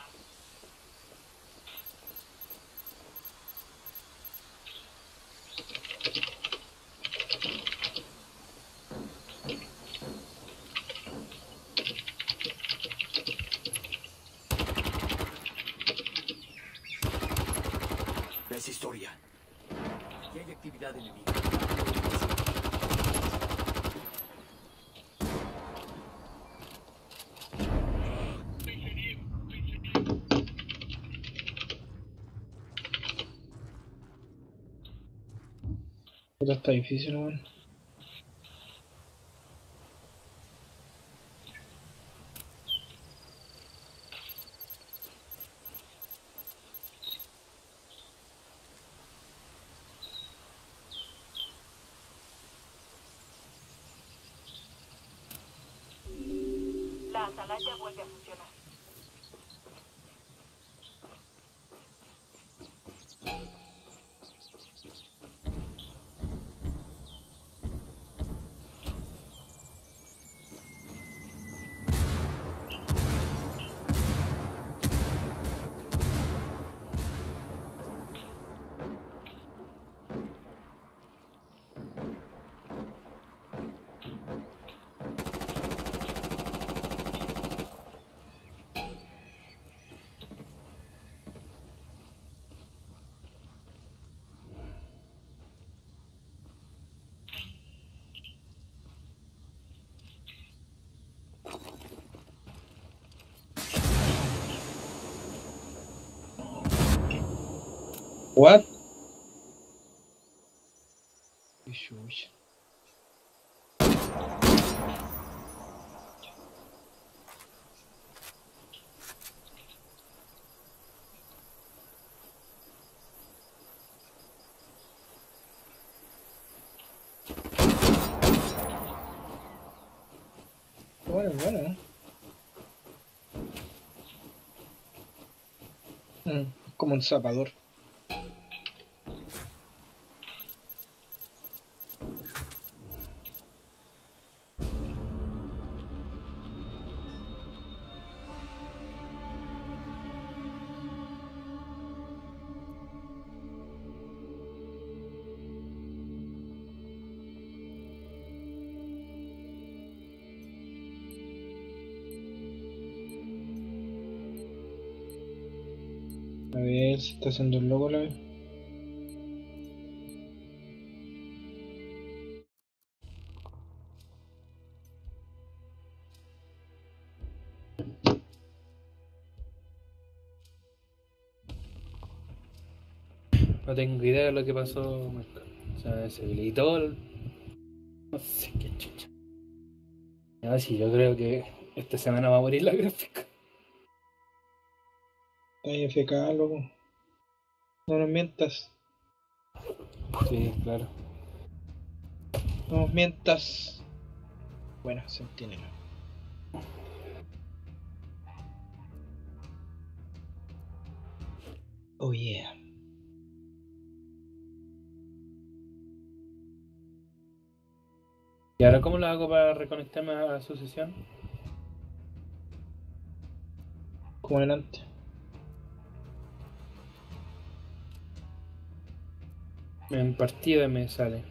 ¿Ves historia? Aquí hay actividad enemiga. Puta, está difícil, weón. Chucha. Bueno, bueno. Mm, como un zapador. Está haciendo el logo la vez. No tengo idea de lo que pasó, Marco. O sea, se habilitó el... No sé qué chucha. Ya, sí, yo creo que esta semana va a morir la gráfica. Está ahí FK, loco. No nos mientas. Sí, claro. No nos mientas. Bueno, se entiende. Oh yeah. ¿Y ahora cómo lo hago para reconectarme a su sesión? Como adelante. En partida me sale.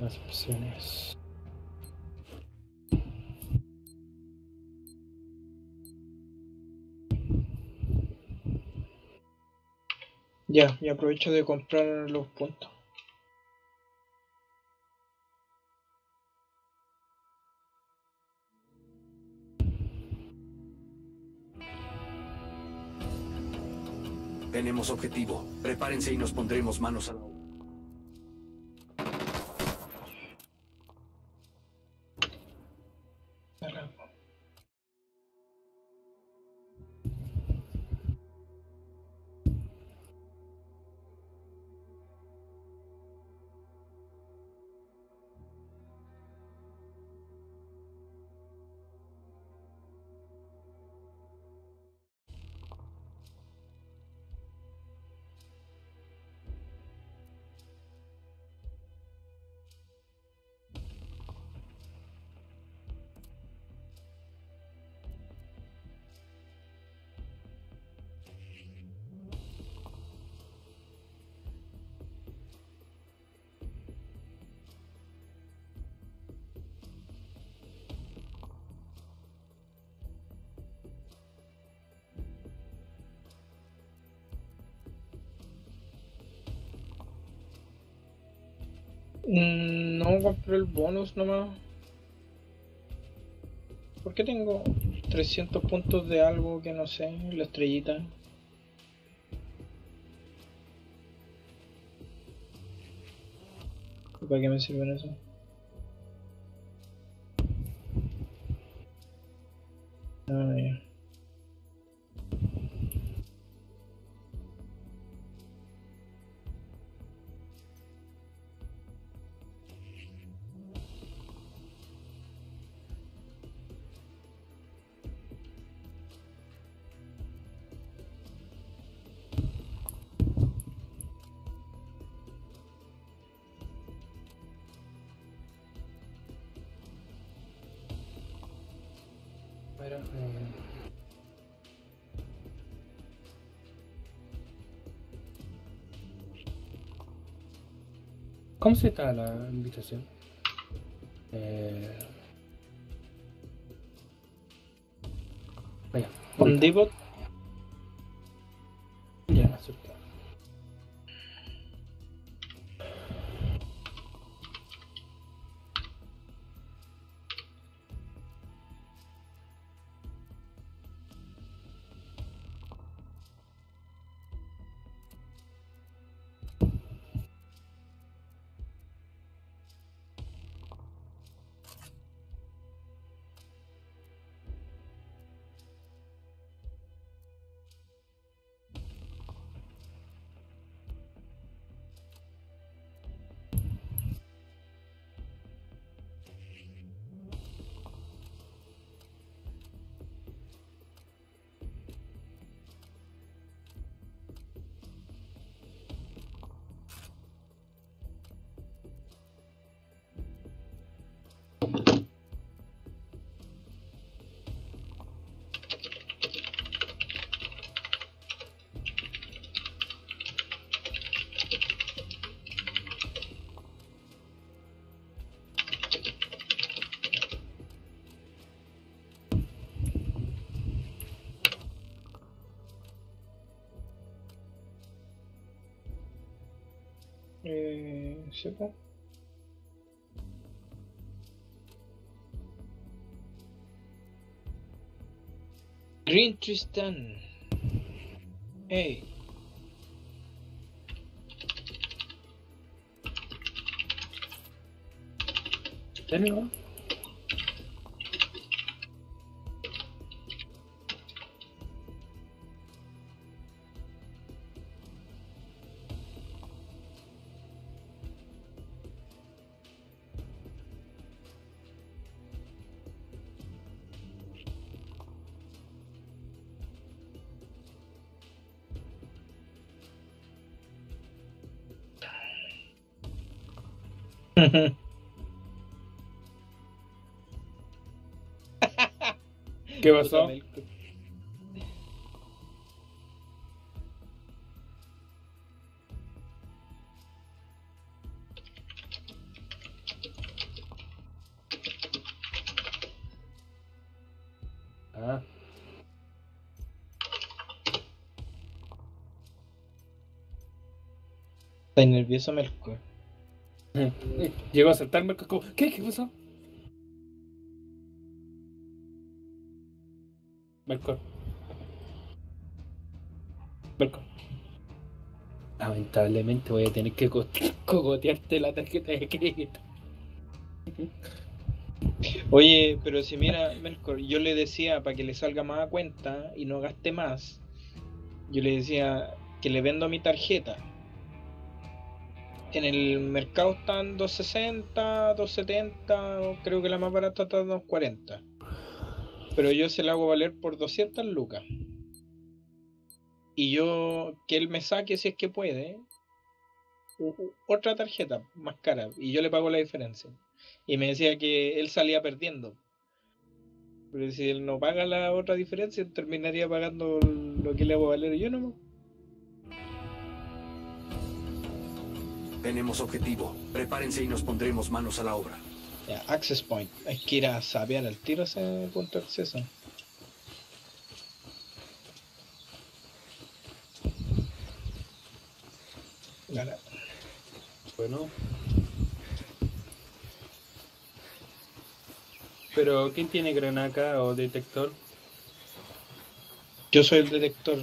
Las opciones. Ya, y aprovecho de comprar los puntos. Tenemos objetivo. Prepárense y nos pondremos manos a la obra. No compré el bonus nomás. ¿Por qué tengo 300 puntos de algo que no sé? La estrellita. ¿Y ¿Para qué me sirven eso? ¿Cómo se está la invitación? Eh... Vaya, ¿Con Depot? Eh, sí, po. Green Tristan. Hey. ¿Serio? ¿Qué pasó? Ah, Está nervioso Melco. llegó a saltarme. como, ¿Qué? ¿Qué pasó? Melkor. Melkor. Lamentablemente voy a tener que co- cogotearte la tarjeta de crédito. Oye, pero si mira, Melkor, yo le decía para que le salga más a cuenta y no gaste más, yo le decía que le vendo mi tarjeta. En el mercado están 260, 270, creo que la más barata está en 240. Pero yo se la hago valer por 200 lucas. Y yo, que él me saque si es que puede, otra tarjeta más cara. Y yo le pago la diferencia. Y me decía que él salía perdiendo. Pero si él no paga la otra diferencia, terminaría pagando lo que le hago valer yo no. Tenemos objetivo. Prepárense y nos pondremos manos a la obra. Ya, access point. Hay que ir a sapear al tiro ese punto de acceso. Bueno. Pero, ¿quién tiene granaca o detector? Yo soy el detector.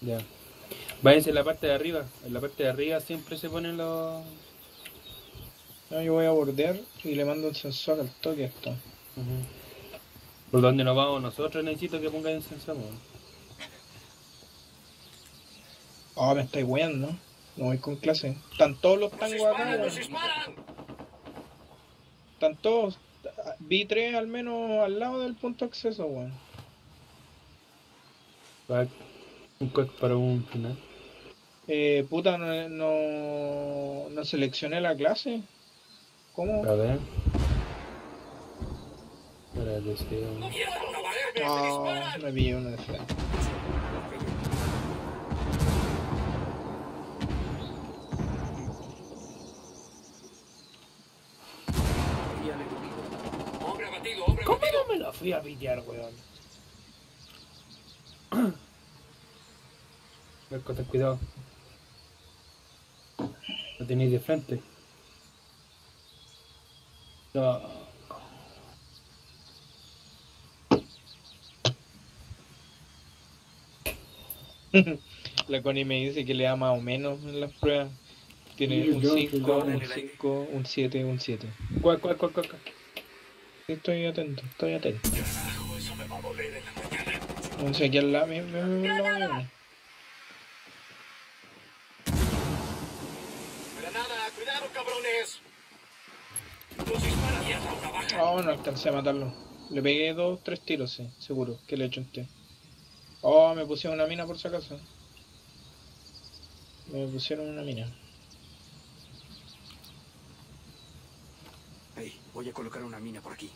Ya. Váyanse en la parte de arriba. En la parte de arriba siempre se ponen los. No, yo voy a bordear y le mando el sensor al toque a esto. Por donde nos vamos nosotros necesito que pongan el sensor. weón. Oh, me estáis weando. No voy con clase. Están todos los tangos acá. Están todos. Vi tres al menos al lado del punto de acceso, weón. Un cock para un final. Eh, puta, no, no, no seleccioné la clase. ¿Cómo? A ver. Espérate, sí. Ah, me pillé uno de frente. ¿Cómo no me la fui a pitear, weón? Cuidado. Lo tenéis de frente. No. La Connie me dice que le da más o menos en las pruebas. Tiene un yo, 5, yo, un yo. 5, un 7, un 7. ¿Cuál, cuál, cuál, cuál? cuál? Estoy atento, estoy atento. Eso me va a aquí al lado, mira, mira, mira, mira, mira. Granada, cuidado, cabrones. Nos disparan y hasta una baja. Oh, no alcancé a matarlo. Le pegué dos, tres tiros, sí, seguro, que le té. Oh, me pusieron una mina por si acaso. Me pusieron una mina. Hey, voy a colocar una mina por aquí.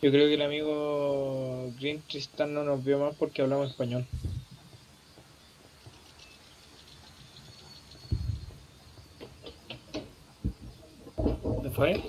Yo creo que el amigo Green Tristan no nos vio más porque hablamos español. fue?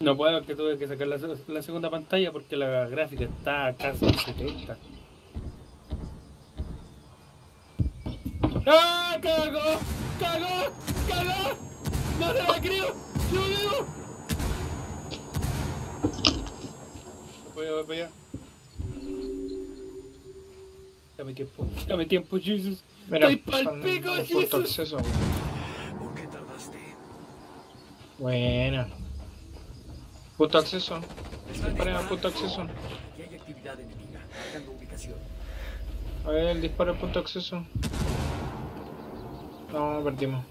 No puedo que tuve que sacar la, la segunda pantalla porque la gráfica está casi 70. ¡Cagó! ¡Cagó! ¡Cagó! ¡No se la creo! ¡Yo digo! Voy a para allá. Dame tiempo, dame tiempo, Jesus. Mira, Estoy pa'l pico, Jesus. acceso. ¿Por qué tardaste? Buena. Punto acceso. Disparen al punto acceso. Aquí hay actividad enemiga. Marcando ubicación. A ver, dispara al punto acceso. No, perdimos.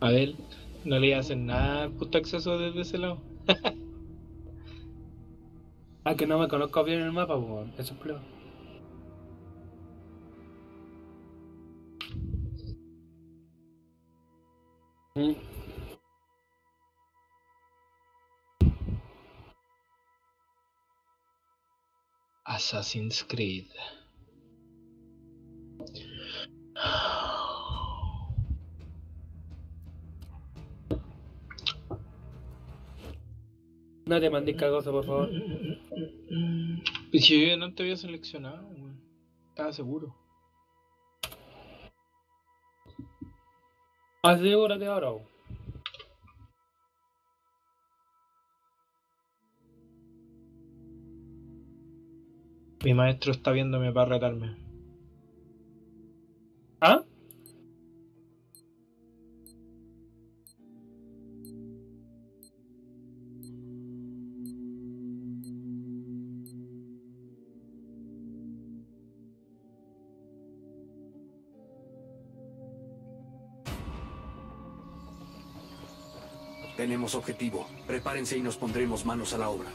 A ver, no le hacen nada al punto acceso desde ese lado. Ah, que no me conozco bien el mapa, pues, eso es. Mm. Assassin's Creed. No te mandes cagosa, por favor. Y si yo no te había seleccionado, weón. Estaba seguro. Asegúrate ahora. Mi maestro está viéndome para retarme. Tenemos objetivo. Prepárense y nos pondremos manos a la obra.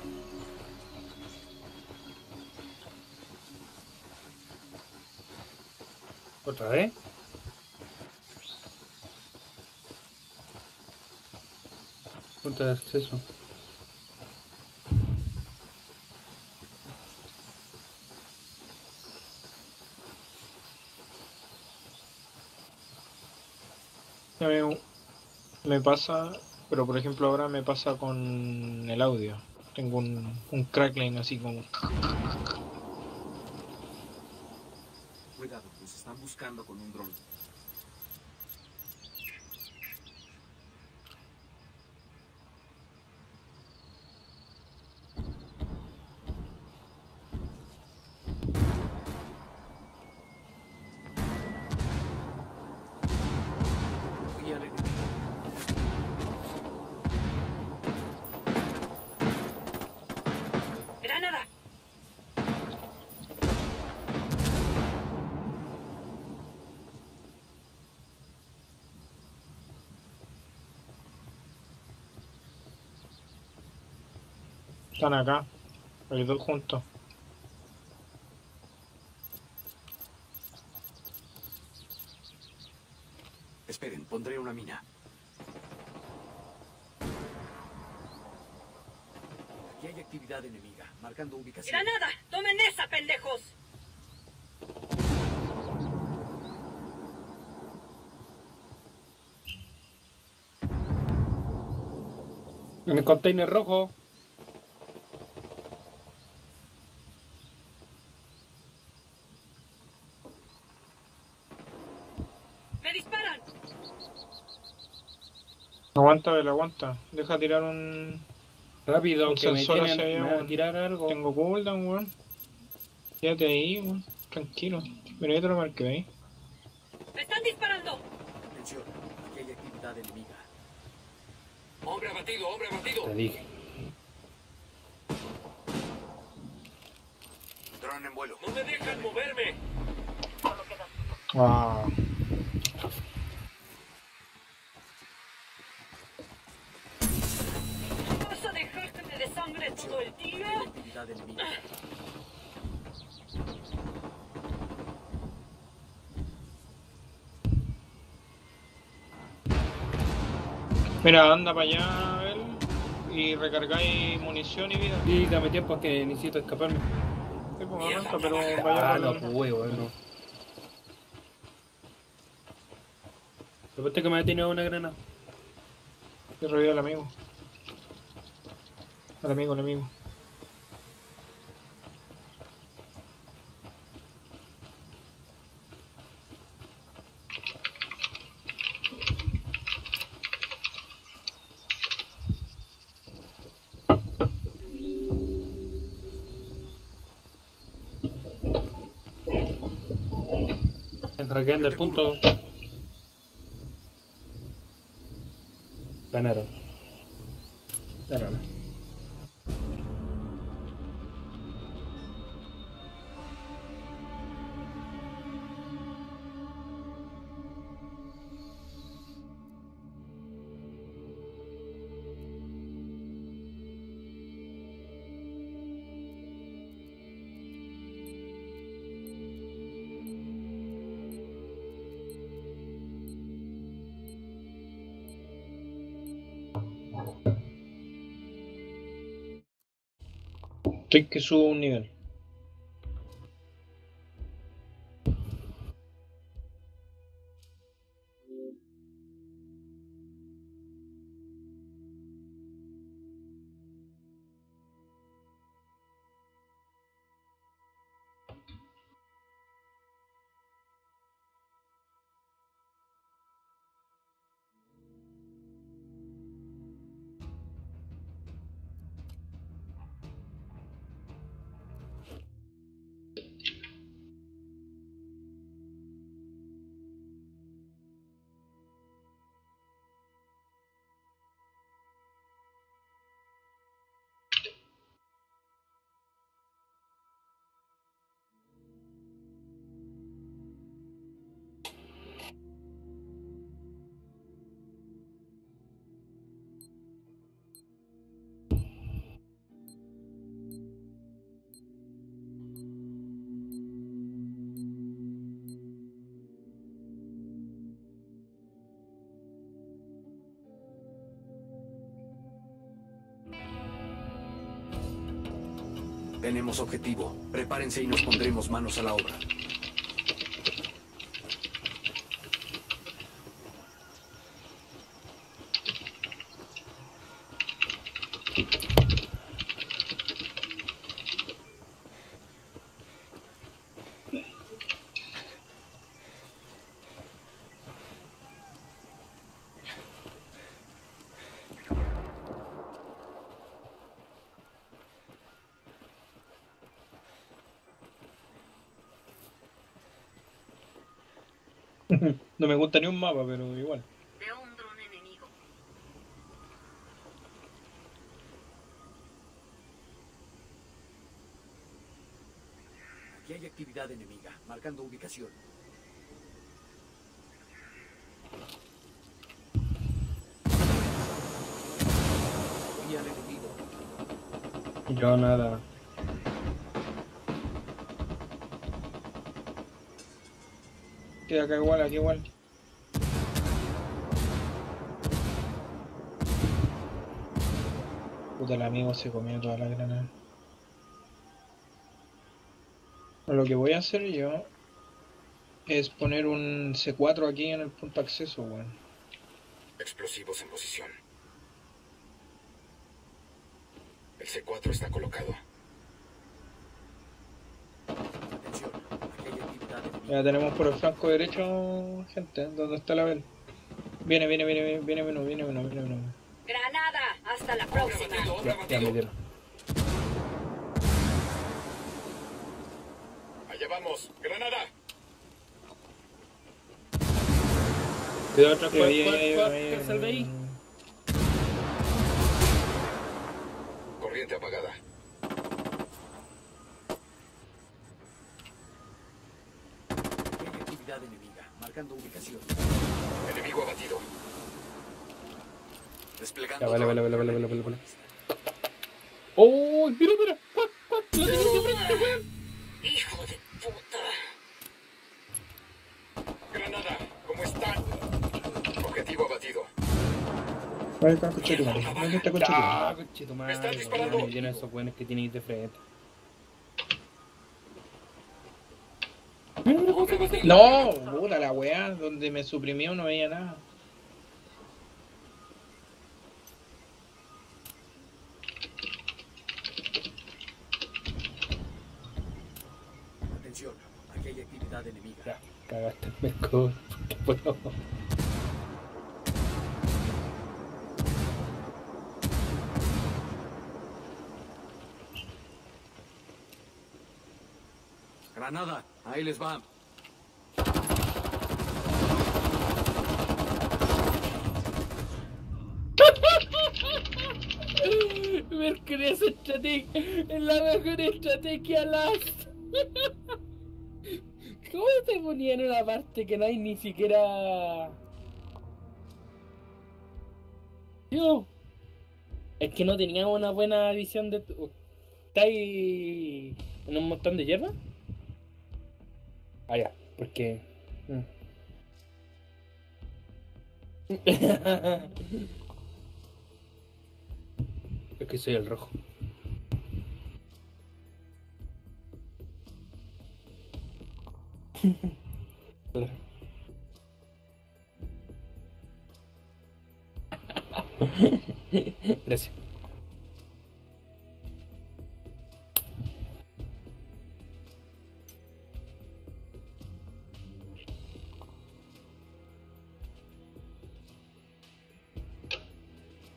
¿Otra vez? Punto de acceso. Me pasa, pero por ejemplo ahora me pasa con el audio. Tengo un, un crackling así como... Cuidado, nos están buscando con un dron. Están acá. Hay dos juntos. Esperen, pondré una mina. Aquí hay actividad enemiga. Marcando ubicación. ¡Granada! ¡Tomen esa, pendejos! En el container rojo. ¡Me disparan! Aguanta, Bel, aguanta. Deja tirar un... Rápido, que me sensor tienen, hacia allá, me a tirar algo. Tengo cooldown, weón. Quédate ahí, weón. Tranquilo. Mira, yo te lo marqué ahí. ¡Me están disparando! Atención, aquí hay actividad enemiga. Hombre abatido, hombre abatido. Te dije. Dron en vuelo. No me dejan moverme. Wow. Actividad enemiga. Mira, anda para allá, Bel. Y recargáis munición y vida. Y dame tiempo que necesito escaparme. Sí, pues aguanta, pero vaya Ah, no para pude, bueno. Después que me ha tenido una granada. Yo revivo al amigo. Al amigo, al amigo. Hackeando el punto. Ganaron. Ganaron. Estoy que subo un nivel. Tenemos objetivo. Prepárense y nos pondremos manos a la obra. No me gusta ni un mapa, pero igual. Veo un dron enemigo. Aquí hay actividad enemiga, marcando ubicación. Voy al enemigo. Yo nada. Queda acá igual, aquí igual. Puta, el amigo se comió toda la granada. Lo que voy a hacer yo es poner un C4 aquí en el punto de acceso, weón. Explosivos en posición. El C4 está colocado. Atención, aquí hay actividad enemiga. Ya tenemos por el flanco derecho, gente, ¿dónde está la Bel? Viene, viene, viene, viene, viene uno, viene uno, viene uno. Granada. Hasta la próxima. Ya, ya me dieron. Allá vamos. Granada. Cuidado otra cual, ahí, cual. Corriente apagada. Hay actividad enemiga, marcando ubicación. Enemigo abatido. Desplegando. Ya, vale, vale, vale, vale, vale, vale, vale. ¡Oh! ¡Mira, mira! ¡Cuac, cuac! ¡Lo tenés de frente, weón! Hijo de puta. Granada. ¿Cómo están? Objetivo abatido. Vale, acá, coche tu madre. ¿Dónde está coche tu madre? ¡Ah, conchetumare! Me están disparando. esos weones que tenéis de frente. Se- No, puta la weá, donde me suprimió no veía nada. Cagaste el mercado. Bueno, Granada, ahí les va. Mercury es estrategia, es la mejor estrategia last. ¿Cómo te ponía en una parte que no hay ni siquiera... Yo. Es que no teníamos una buena visión de... tu- ¿Estáis en un montón de hierba? Ah, ya, porque... mm. es que soy el rojo. Gracias.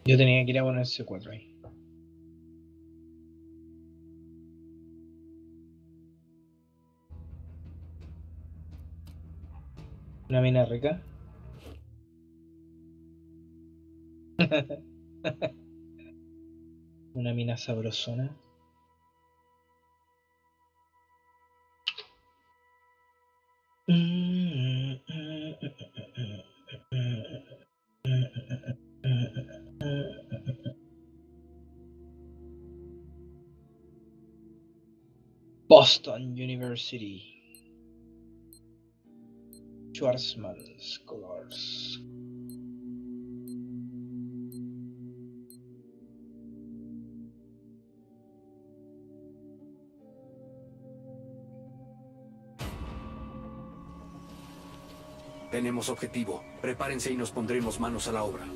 Yo tenía que ir a poner C4 ahí. Una mina rica. Una mina sabrosona. Boston University. Tenemos objetivo. Prepárense y nos pondremos manos a la obra.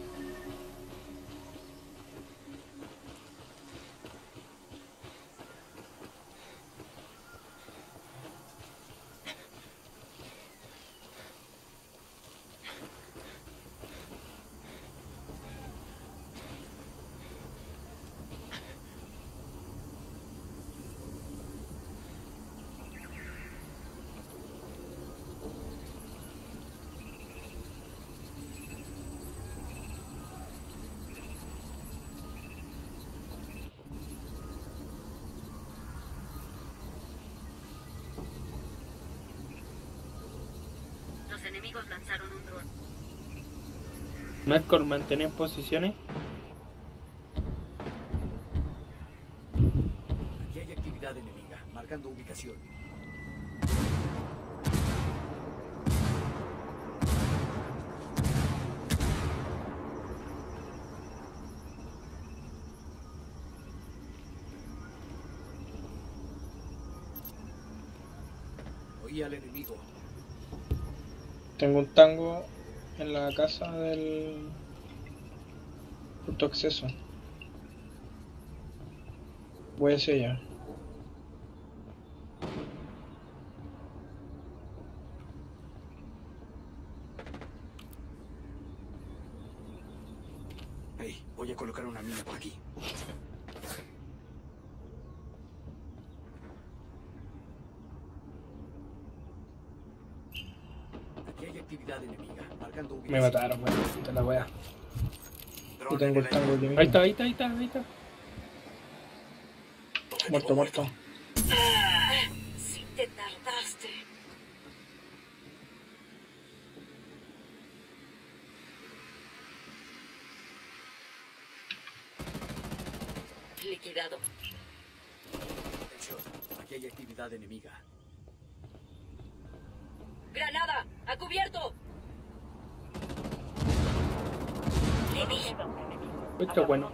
Los enemigos lanzaron un dron. Mercor, mantener posiciones. Aquí hay actividad enemiga, marcando ubicación. Oí al enemigo. Tengo un tango en la casa del punto acceso. Voy hacia allá. Hey, voy a colocar una mina por aquí. Aquí hay actividad enemiga, marcando ubicación. Me mataron, weón. Puta la wea. Yo Dron tengo el tango. Ahí está, ahí está, ahí está, ahí está. Muerto, muerto. Sí te tardaste. Liquidado. Atención, aquí hay actividad enemiga. ¡Granada! ¡A cubierto! Bueno.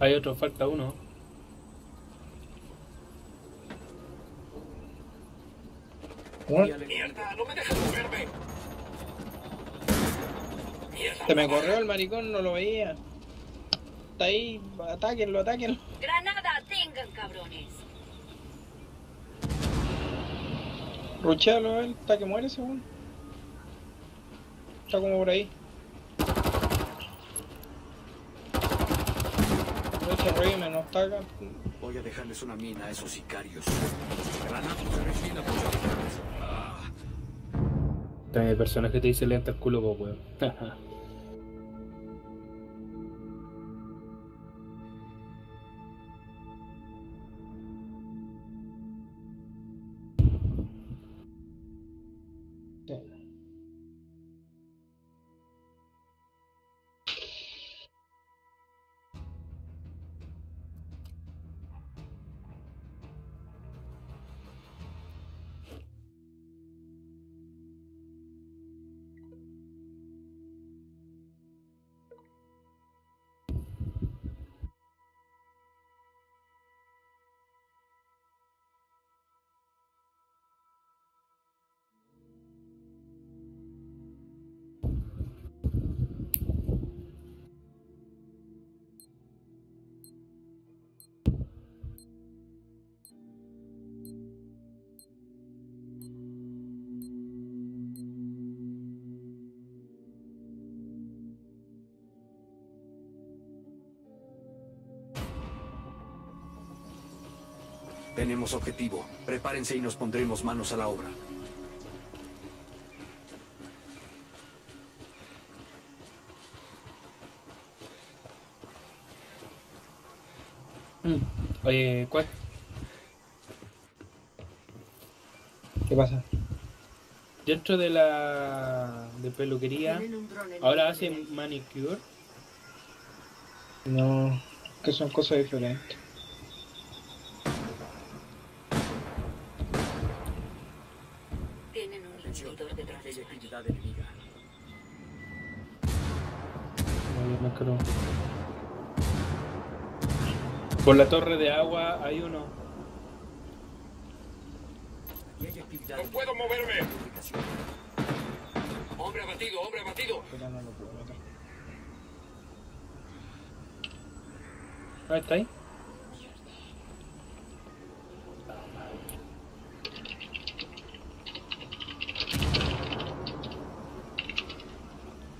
Hay otro, falta uno. ¡Mierda! ¡No me dejan moverme! Se me corrió el maricón, no lo veía. Está ahí, atáquenlo, atáquenlo. ¡Granada! ¡Tengan, cabrones! Ruchealo él, hasta que muere ese weón. Está como por ahí. Voy a dejarles una mina a esos sicarios. También el personaje te dice lenta el culo, pues, weón. tenemos objetivo. Prepárense y nos pondremos manos a la obra. Mm. Oye, ¿cuál? ¿Qué pasa? Dentro de la de peluquería, ahora hacen manicure. No, que son cosas diferentes. Tienen un inhibidor de Hay creo. Por la torre de agua hay uno. Aquí hay actividad ¡No puedo moverme! ¡Hombre abatido, hombre abatido! Pero no lo puedo matar. Ah, está ahí.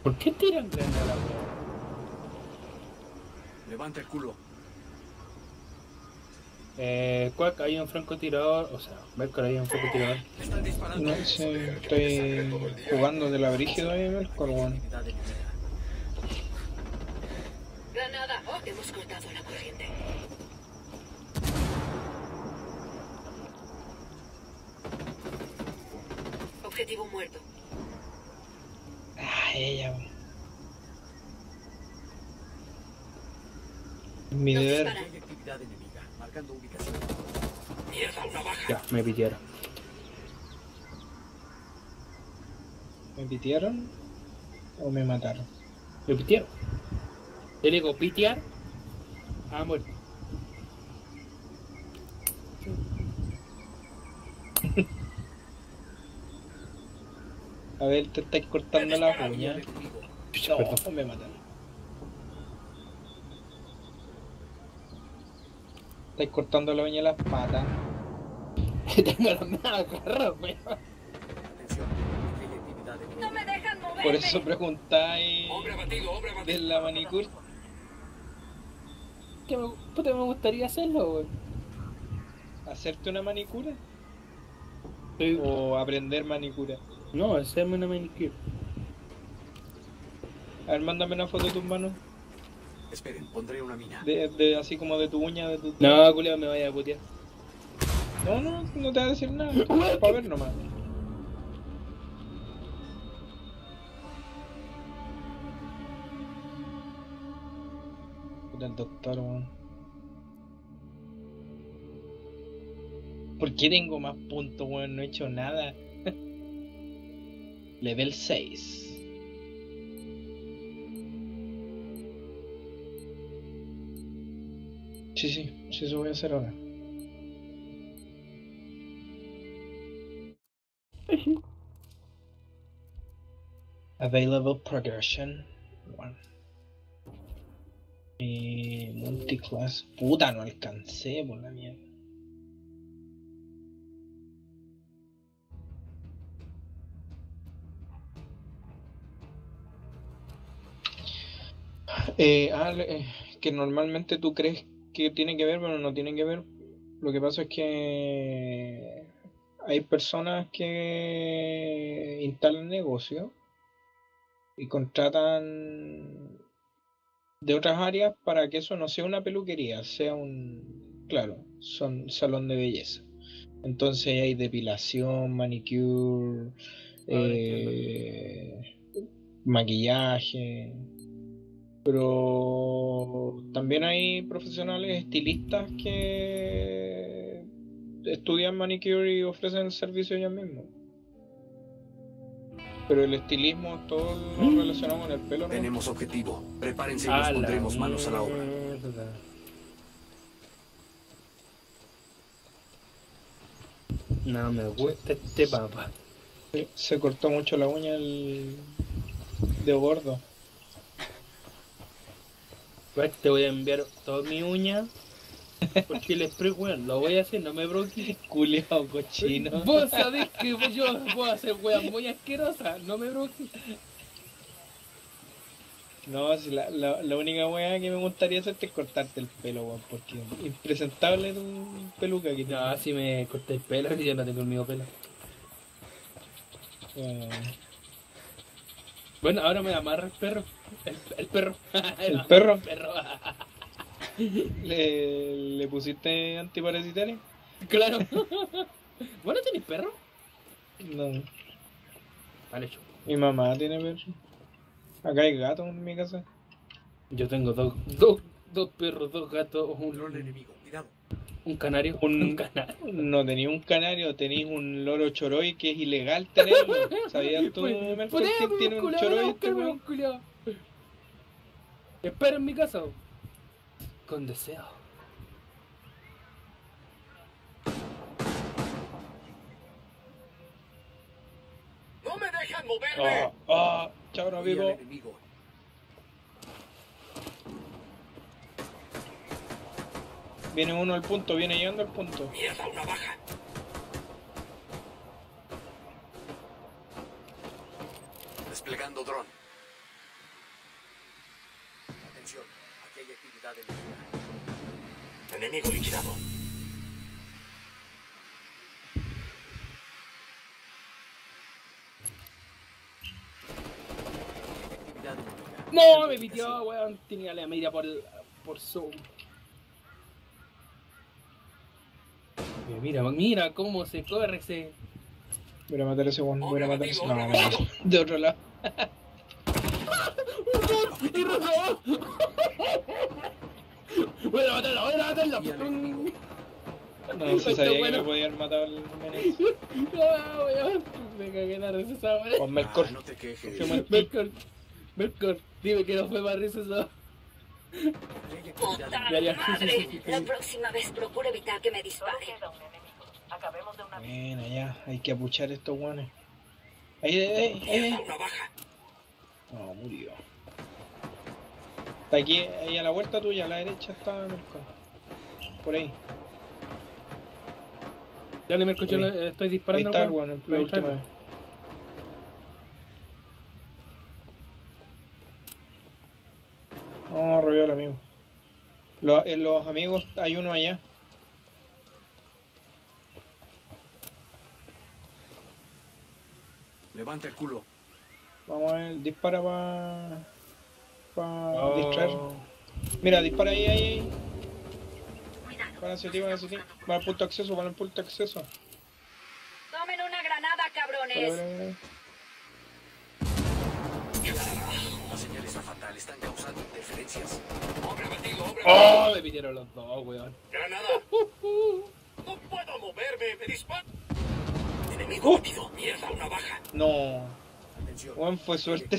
¿Por qué tiran granada, weón? Levanta el culo. Eh, Quack, hay un francotirador, o sea, Mercury hay un francotirador. Están disparando. No sé, estoy jugando de la brígida ahí, Mercor, weón. Granada. Oh, hemos cortado la corriente. Objetivo muerto. Ella. Mi deber. Ya, me pitearon. ¿Me pitearon? ¿O me mataron? Me pitearon. Yo le digo pitear. Ah, muerto. A ver, te estáis cortando la uña. No, me mataron. Estáis cortando la uña de las patas. Tengo la mano agarrada, weón. Atención. Aquí hay actividad enemiga. No me dejan moverme. Por eso preguntáis ¡Hombre abatido, hombre de la manicure. Que me, puta, me gustaría hacerlo, weón. ¿Hacerte una manicura? Estoy- ¿O aprender manicura? No, hacerme una manicure. A ver, mándame una foto de tus manos. Esperen, pondré una mina. De, de- así como de tu uña, de tu... No, culiao, me vaya a putear. No, no, no te va a decir nada. Para ver nomás. Puta el doctor, weón. ¿Por qué tengo más puntos, weón? No he hecho nada. Level 6. Sí, sí, sí, eso voy a hacer ahora. Available progression. Multiclass. Puta, no alcancé por la mierda. Eh, ah, eh, que normalmente tú crees que tiene que ver, pero no tiene que ver. Lo que pasa es que hay personas que instalan negocios y contratan de otras áreas para que eso no sea una peluquería, sea un, claro, son salón de belleza. Entonces hay depilación, manicure, eh, maquillaje, pero también hay profesionales estilistas que estudian manicure y ofrecen el servicio ellos mismos. Pero el estilismo es todo lo relacionado con el pelo, ¿no? Tenemos objetivo. Prepárense y A nos pondremos manos a la obra. No me gusta este papa. Sí, Se cortó mucho la uña el dedo gordo. Te voy a enviar toda mi uña. Porque el spray, weón, lo voy a hacer, no me broquees. Culeado cochino. Vos sabés que yo puedo hacer weas muy asquerosas, no me broquees. No, si la, la, la única weá que me gustaría hacerte es cortarte el pelo, weón, porque es impresentable tu peluca que No, si me corté el pelo, yo no tengo el mío pelo. Eh, Bueno, ahora me amarra el perro. El, el perro. ¿El perro? El perro. ¿Le, ¿Le pusiste antiparasitario? claro. ¿Vos no tenés perro? No. Vale, hecho. Mi mamá tiene perro. Acá hay gatos en mi casa. Yo tengo dos, dos, dos perros, dos gatos, un, enemigo. Cuidado. un canario. Un- Un canario. No tenía un canario, tenéis un loro choroy que es ilegal tenerlo. ¿Sabías tú, Pues, tiene un choroy este Espera en mi casa. Con deseo. ¡No me dejan moverme! Ah, ah, chao, no vivo. enemigo. Viene uno al punto, viene llegando al punto. ¡Mierda, una baja! Desplegando dron. Atención. Enemiga. Enemigo liquidado. No, me pitió, weón. Tenía la media por, por Zoom. Mira, Mira, cómo se corre ese. Voy a matar a ese weón, voy a matar a ese. No, hombre, no, de otro lado. Voy a matarla, voy a matarla. Vi al enemigo. No, se Está sabía que me podía haber matado al Menes. No, weón. Me cagué la risa esa. Con Melkor. Ah, no te quejes. Qué mal- Melkor, Melkor, dime que no fue más risa ¡Puta Ya, ya, sí, sí, madre! sí, sí, sí. La próxima vez procura evitar que me Solo dispare. queda un enemigo. Acabemos de una vez. Bueno, ya, hay que apuchar a estos weones. Ahí, ahí, ahí. No, murió. Está aquí, ahí a la vuelta tuya, a la derecha está Melkor. Por ahí. Dale, Melkor, yo Ahí. le- estoy Ahí disparando. está el weón. weón, la Ahí última está. vez. No, rodeó el amigo. Los, en los amigos hay uno allá. Levanta el culo. Vamos a ver, dispara para pa Oh. distraer. Mira, dispara ahí, ahí, ahí. Van hacia ti, van hacia ti. Va al punto de acceso, van al punto de acceso. Tomen una granada, cabrones. vale, vale. La señal está fatal. Están causando interferencias. ¡Hombre abatido, hombre Oh, me pidieron los dos, weón. ¡Granada! ¡No puedo moverme! ¡Me dispara! ¡Enemigo! ¡Mierda, una baja! No. Juan, fue hay suerte.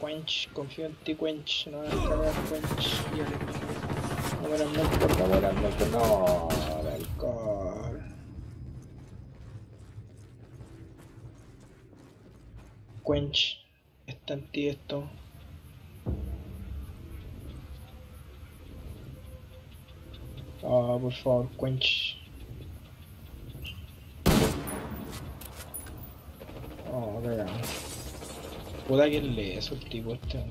Quench, confío en ti, Quench. No van a cagar, Quench. No mueran Melkor, no mueran Melkor, no, Melkor. Quench, está en ti esto. Ah, por favor, quench. Oh, cagado. Puta que lee eso el tipo este.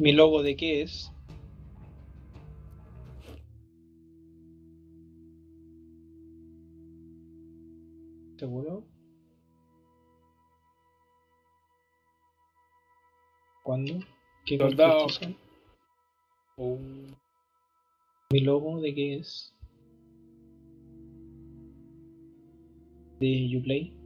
¿Mi logo de qué es? ¿Seguro? ¿Cuándo? ¿Qué Soldado. Oh, ¿Mi logo de qué es? ¿De Uplay?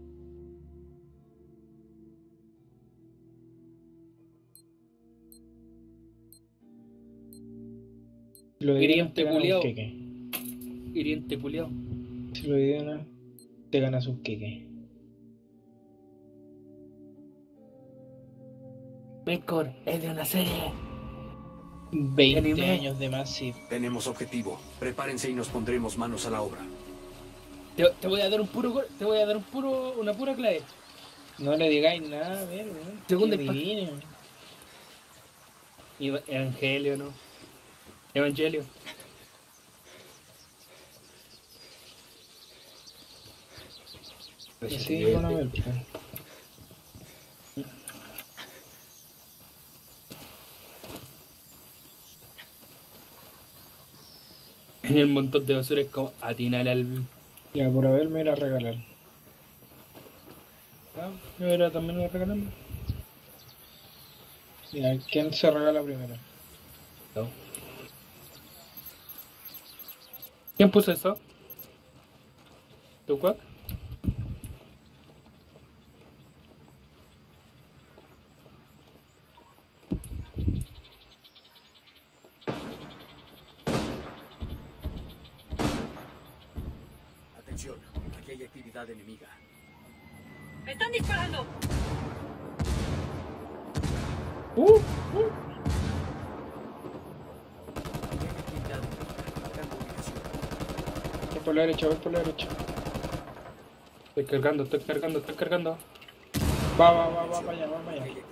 Lo Hiriente adivinas, te ganas un culiao. queque. hiriente culiao. Si lo adivinas, te ganas un queque. Mecor, es de una serie. 20 Anime. años de más, sí. Tenemos objetivo. Prepárense y nos pondremos manos a la obra. Te, te voy a dar un puro gol- te voy a dar un puro una pura clave. No le digáis nada, a ver. Eva- Evangelio, ¿no? Evangelio. Sí, bueno, a ver, pues. En el montón de basura es como atinar al. Ya, por haberme ir a regalar. Ah, yo era también lo regalamos. Ya, ¿quién se regala primero? ¿Quién puso eso? ¿Tu cuac? Derecha, voy por la derecha. Estoy cargando, estoy cargando, estoy cargando. Va, va, va, va, allá, va, enemiga.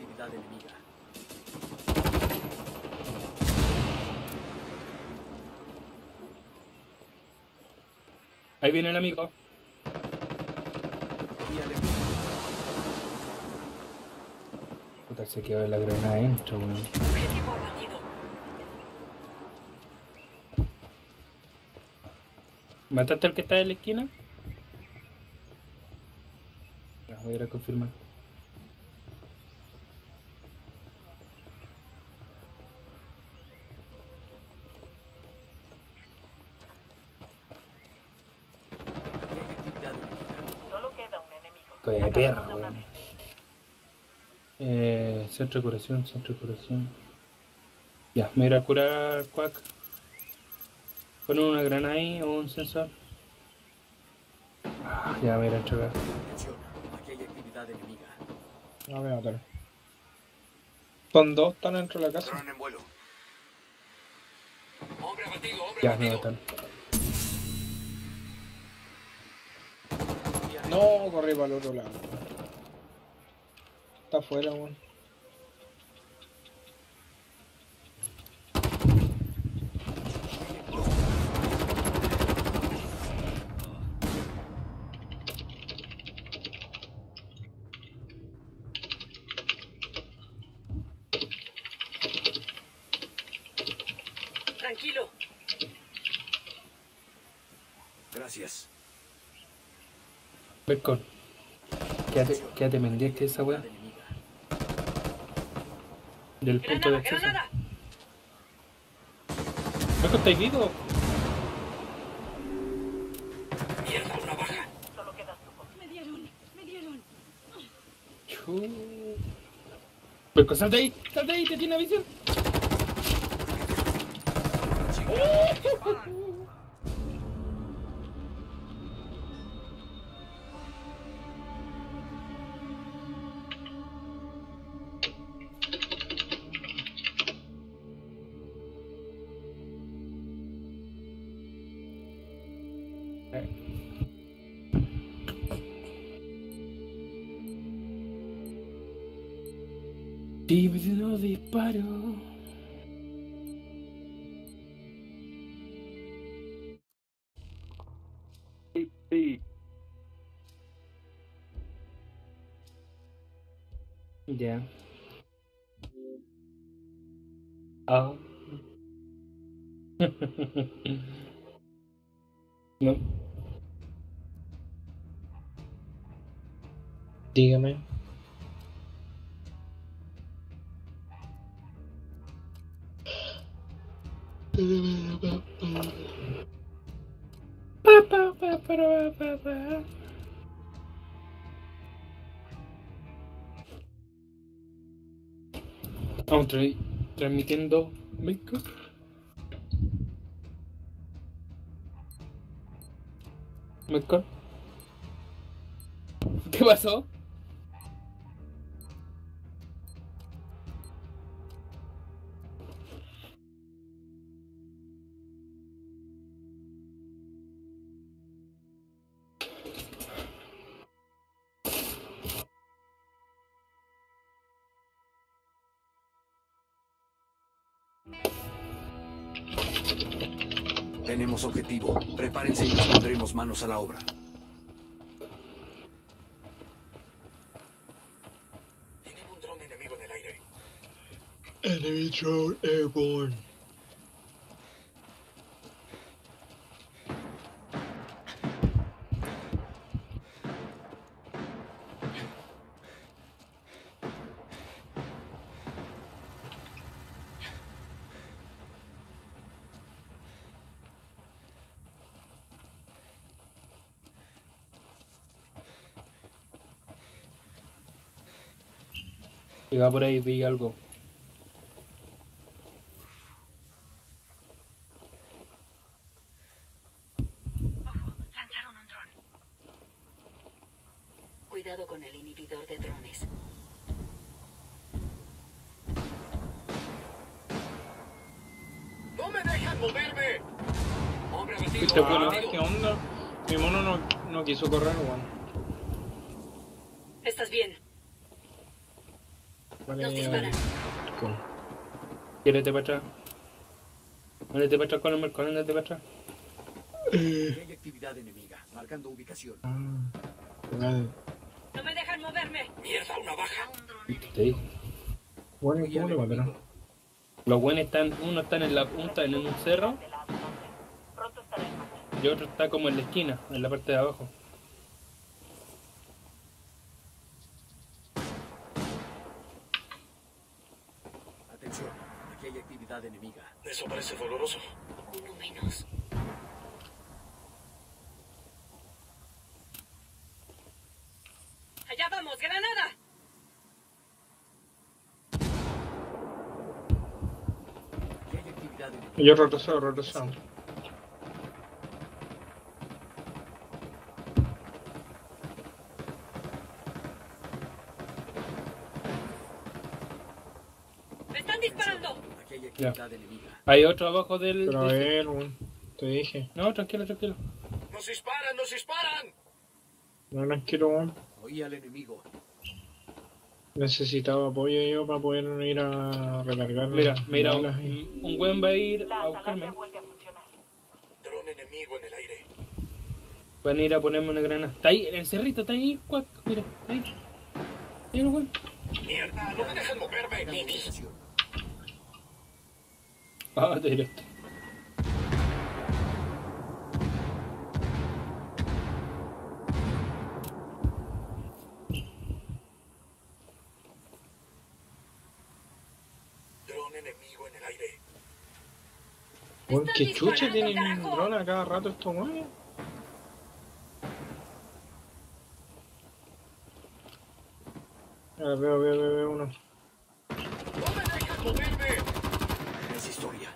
Ahí viene el amigo. Puta, se quedó la granada adentro, weón. ¿Mataste al que está en la esquina? Ya, voy a ir a confirmar. Coño de perro, weón. Eh, centro de curación, centro de curación. Ya, me iré a curar Quack. Poner una granada ahí o un sensor. Ah, ya me iré a entregar. Atención, aquí hay actividad enemiga. No me mataron. Son dos, están dentro de la casa. Dron en vuelo. Hombre abatido, hombre Ya me matan. No, corrí para el otro lado. Está afuera, weón. Gracias. Becon. Quédate, quédate pendiente esa weá. Del punto de acceso. ¿estáis vivo? Mierda, una baja. Solo quedas tú. Me dieron, me dieron. Chu. Becon, sal de ahí, sal de ahí, te tiene visión. Dime Ya. Tra- transmitiendo México. México. ¿Qué pasó? Prepárense y nos pondremos manos a la obra. Tienen un dron enemigo en el aire. Enemy drone airborne. Llega por ahí, vi algo. Lanzaron un dron. Cuidado con el inhibidor de drones. ¡No me dejan moverme! Hombre abatido. ¿qué onda? Mi mono no, no quiso correr, weón. ¿Estás bien? Vale, Nos disparan. cool. Quédate para atrás. Ándate para atrás con el mercado, ándate para atrás. Hay actividad enemiga. Marcando ubicación. Ah. ¡No me dejan moverme! ¡Mierda, una baja! Te digo. Bueno, ¿y cómo le mataron? Los buenos están, uno está en la punta, en un cerro, y otro está como en la esquina, en la parte de abajo. Atención. Aquí hay actividad enemiga. Eso parece doloroso. Uno menos. ¡Allá vamos! ¡Granada! Aquí hay actividad enemiga. Yo retrasado, retrasado. ¡Me están disparando! Aquí hay actividad enemiga. Hay otro abajo del... Pero a del- ver. Te dije. No, tranquilo, tranquilo. ¡Nos disparan, nos disparan! No tranquilo, weón. Oí al enemigo. Necesitaba apoyo yo para poder ir a recargar. Mira, las mira, un, un buen va a ir a buscarme. vuelve a funcionar. Dron enemigo en el aire. Van a ir a ponerme una granada. Está ahí, en el cerrito, está ahí, cuac. Mira, está ahí. Mira, weón. ¡Mierda, no me dejan moverme! Ubicación. Ah, directo. Dron enemigo en el aire. Están qué chucha tienen carajo. dron a cada rato estos weones. Ah, veo, veo, veo, veo uno. Es historia.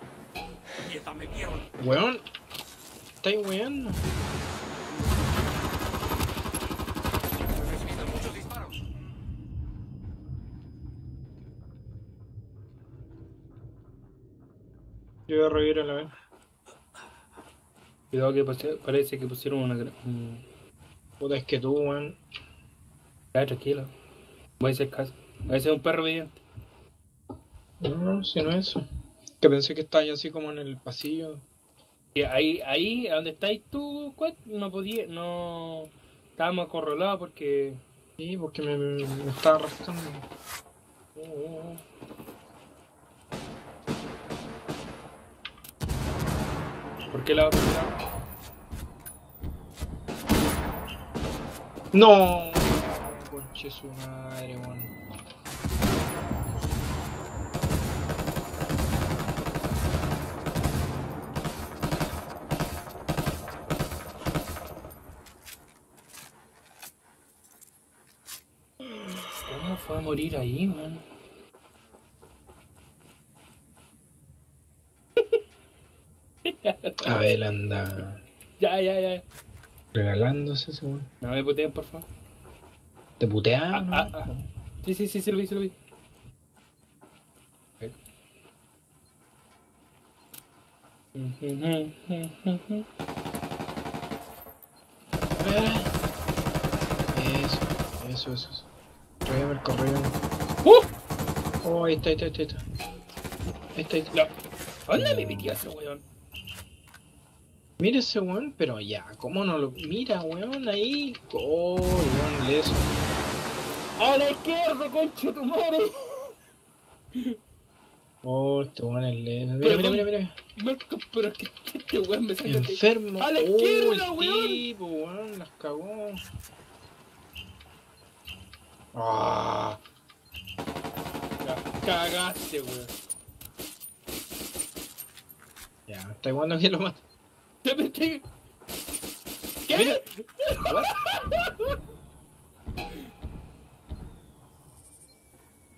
Mierda, me vieron. Weón, estáis weando. Yo voy a revivir a la vez. Cuidado que parece que pusieron una un... Puta, es que tú, weón. Ah, tranquilo. Voy a hacer caso. Voy a ser un perro viviente. No, no, si no es eso. Que pensé que estaba así como en el pasillo. Y ahí, ahí, donde estáis tú, Quack, no podía, no... Estábamos acorralados porque... Sí, porque me, me estaba arrastrando. ¿Por qué la otra? No, conche su madre, weón. ¿Cómo fue a morir ahí, man? Abel anda Ya, ya, ya. regalándose ese weón. No me puteen, por favor. ¿Te putea? Ah, ah, ah. Sí, sí, sí, sí lo vi, sí lo vi. Eso, eso, eso. eso. Tráigame el correo. ¡Uh! Oh, ahí está, ahí está, ahí está. Ahí está, ahí está. No. ¿Dónde me metió ese weón? Mira ese weón, pero ya, ¿cómo no lo.? Mira, weón, ahí. Oh, weón, leso. ¡A la izquierda, concha tu madre! Oh, este weón es leso. Mira, Pero mira, mira, mira. Marco, pero es que este weón me saca. Enfermo. ¡A la Oh, izquierda, el weón! tipo, weón, las cagó. Ah, Ya, Cagaste, weón. ya, está jugando que lo mata. Ya me estoy... ¿Qué?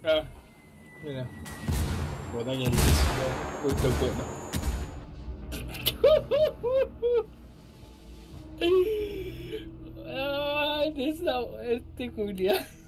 Ah, Mira. Bota que puta weón. Ay, esa este Julián.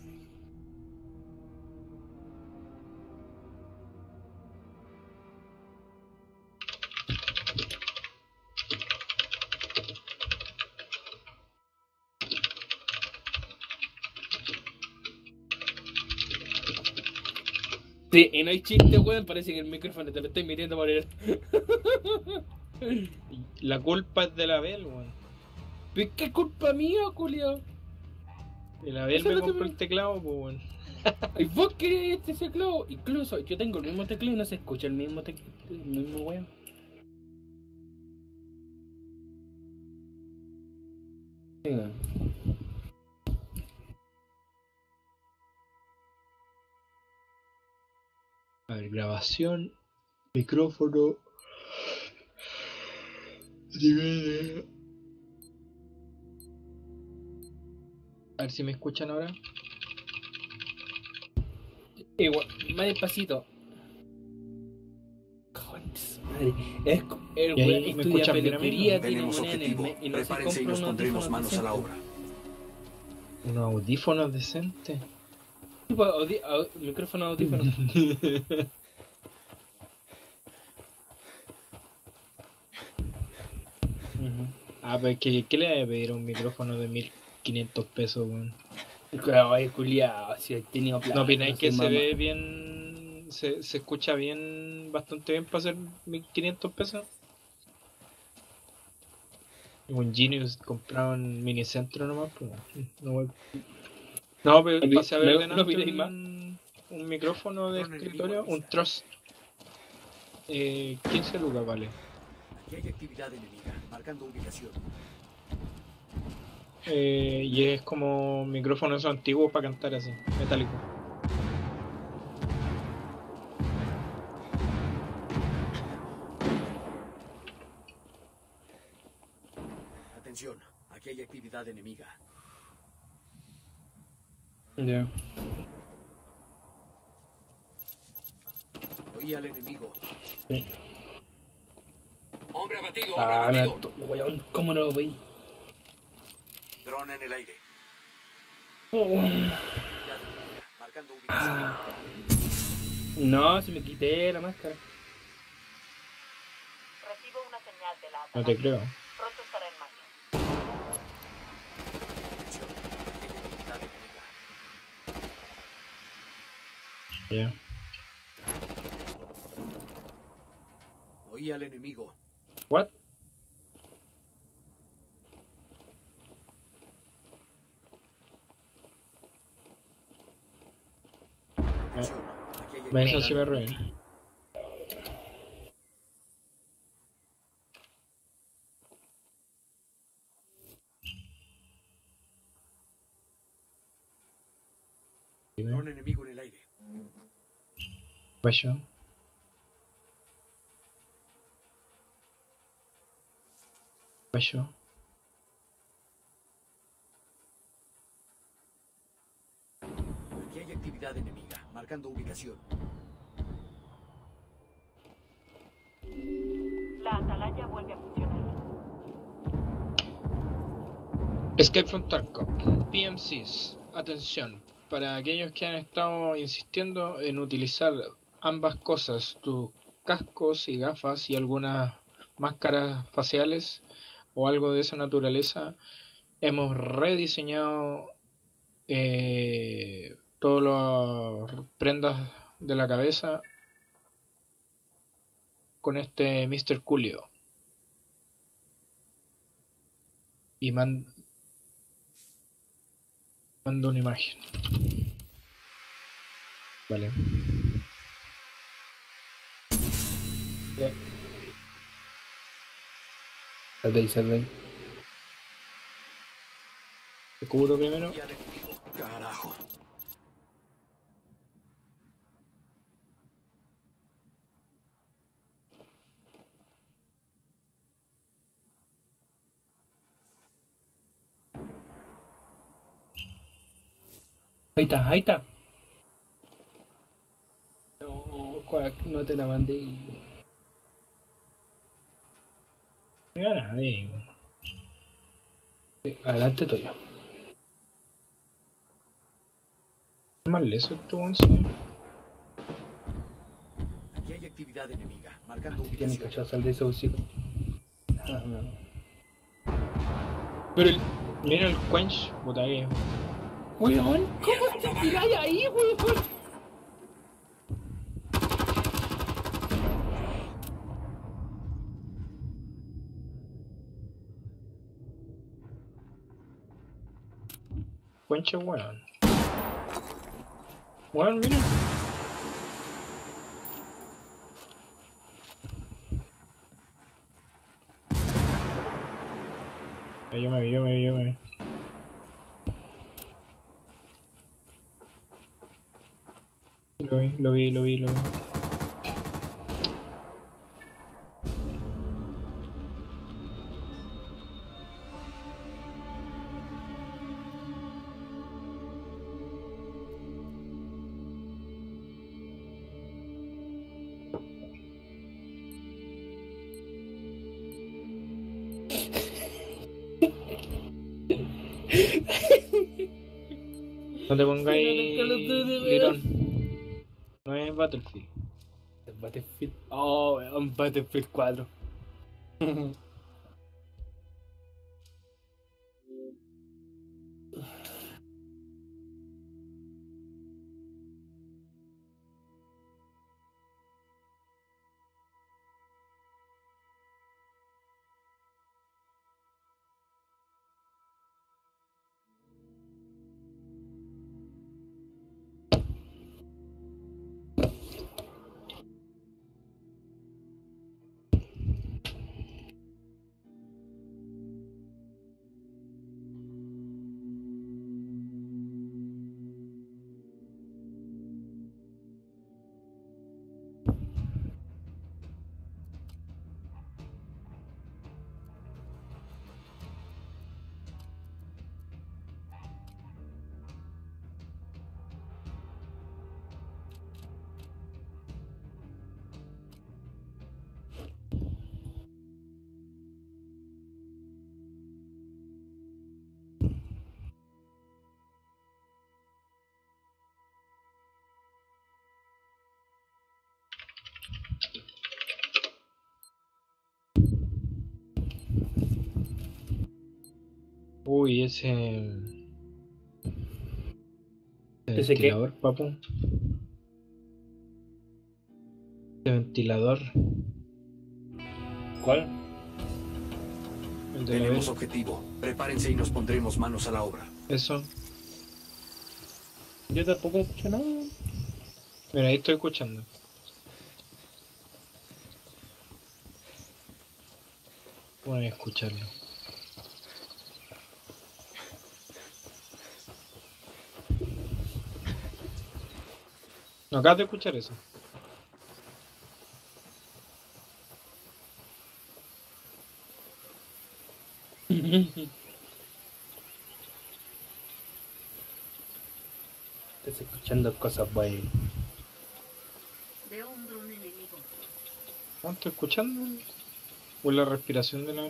Sí, y no hay chiste, weón. Parece que el micrófono te lo estoy metiendo por el. La culpa es de la Abel, weón. ¿Pero ¿Qué culpa mía, Julio? El Abel me compró el teclado, pues, weón. ¿Y vos querés este teclado? Incluso yo tengo el mismo teclado y no se escucha el mismo teclado, el mismo weón. Sí, A ver, grabación, micrófono. nivel- A ver si me escuchan ahora. Igual, más despacito. Madre. Es, el ¿Y ahí weón estudia peluquería, tiene en el objetivo. me- y no Prepárense y nos unos pondremos audífonos manos a la decentes. obra. Unos audífonos decentes. Tipo, audi- au- micrófono audífono. Ujú. Ah, pues que ¿qué le voy a pedir a un micrófono de 1500 pesos, weón? Ay, culiao, si he tenido plata. ¿No opináis que se mamá. ve bien, se, se escucha bien, bastante bien para hacer 1500 pesos? Un Genius comprado en Minicentro nomás, pues. No, voy- no pero No, pasé a ver delante un, un micrófono de escritorio, un Trust. Eh, 15 lucas vale. Aquí hay actividad enemiga, marcando ubicación. Eh, y es como micrófonos antiguos para cantar así, metálico. Atención, aquí hay actividad enemiga. Ya. Oí al enemigo. Hombre abatido, hombre Ah, abatido. weón, ¿cómo no lo veis? Dron en el aire. Oh. Ubicación. No, si me quité la máscara. Recibo una señal de la No te creo. Pronto estará en marcha. Atención, aquí hay actividad Ya. Oí al enemigo. What? Me actividad hizo ciberro. enemiga. Dron enemigo Vaya. Vaya. Aquí hay actividad enemiga. Marcando ubicación. La atalaya vuelve a funcionar. Escape from Tarkov. PMCs. Atención. Para aquellos que han estado insistiendo en utilizar ambas cosas, tus cascos y gafas y algunas máscaras faciales o algo de esa naturaleza, hemos rediseñado eh, todas las prendas de la cabeza con este Mr. Culio. Y man- mando una imagen. Vale. Ya. Sal de ahí, sal de ahí. Te cubro primero. Carajo. Ahí está, ahí está. No, no te la mandé. No nadie. Sí, Adelante tuyo. Es más leso tú, once. Aquí hay actividad enemiga. Marcando Tiene ubicación. cachado, sal de ese bolsito. Ah, no. Pero el, mira el quench, puta que. Weón, ¿cómo te tiráis ahí, weón? Es weón. Weón, mira. Yo me vi, yo me vi, yo me vi. Lo vi, lo vi, lo vi, lo vi. Te pongáis Call of Duty, weón. gritón. No es Battlefield. Battlefield. Oh, weón, Battlefield 4. Uy, ese. ¿Ese qué? ventilador, papu. Ese ventilador. ¿Cuál? El de la Tenemos objetivo. Prepárense y nos pondremos manos a la obra. Eso. Yo tampoco escuché nada. Mira, ahí estoy escuchando. Voy a escucharlo. ¿No acabas de escuchar eso? Estás escuchando cosas buenas. Veo un dron enemigo. ¿No estoy escuchando? ¿O la respiración de la...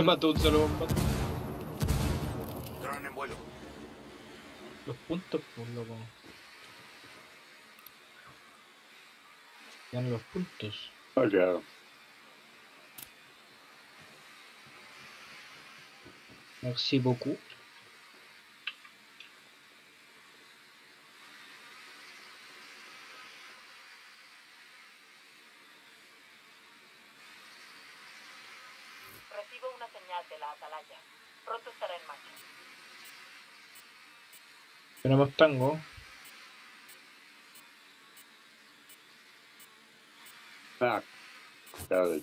Me mató un solo bomba. Dron en vuelo. Los puntos, pues loco. Ya los puntos. Okay. Merci beaucoup. Recibo una señal de la atalaya. Pronto estará en marcha. Tenemos tango. Fuck. Got a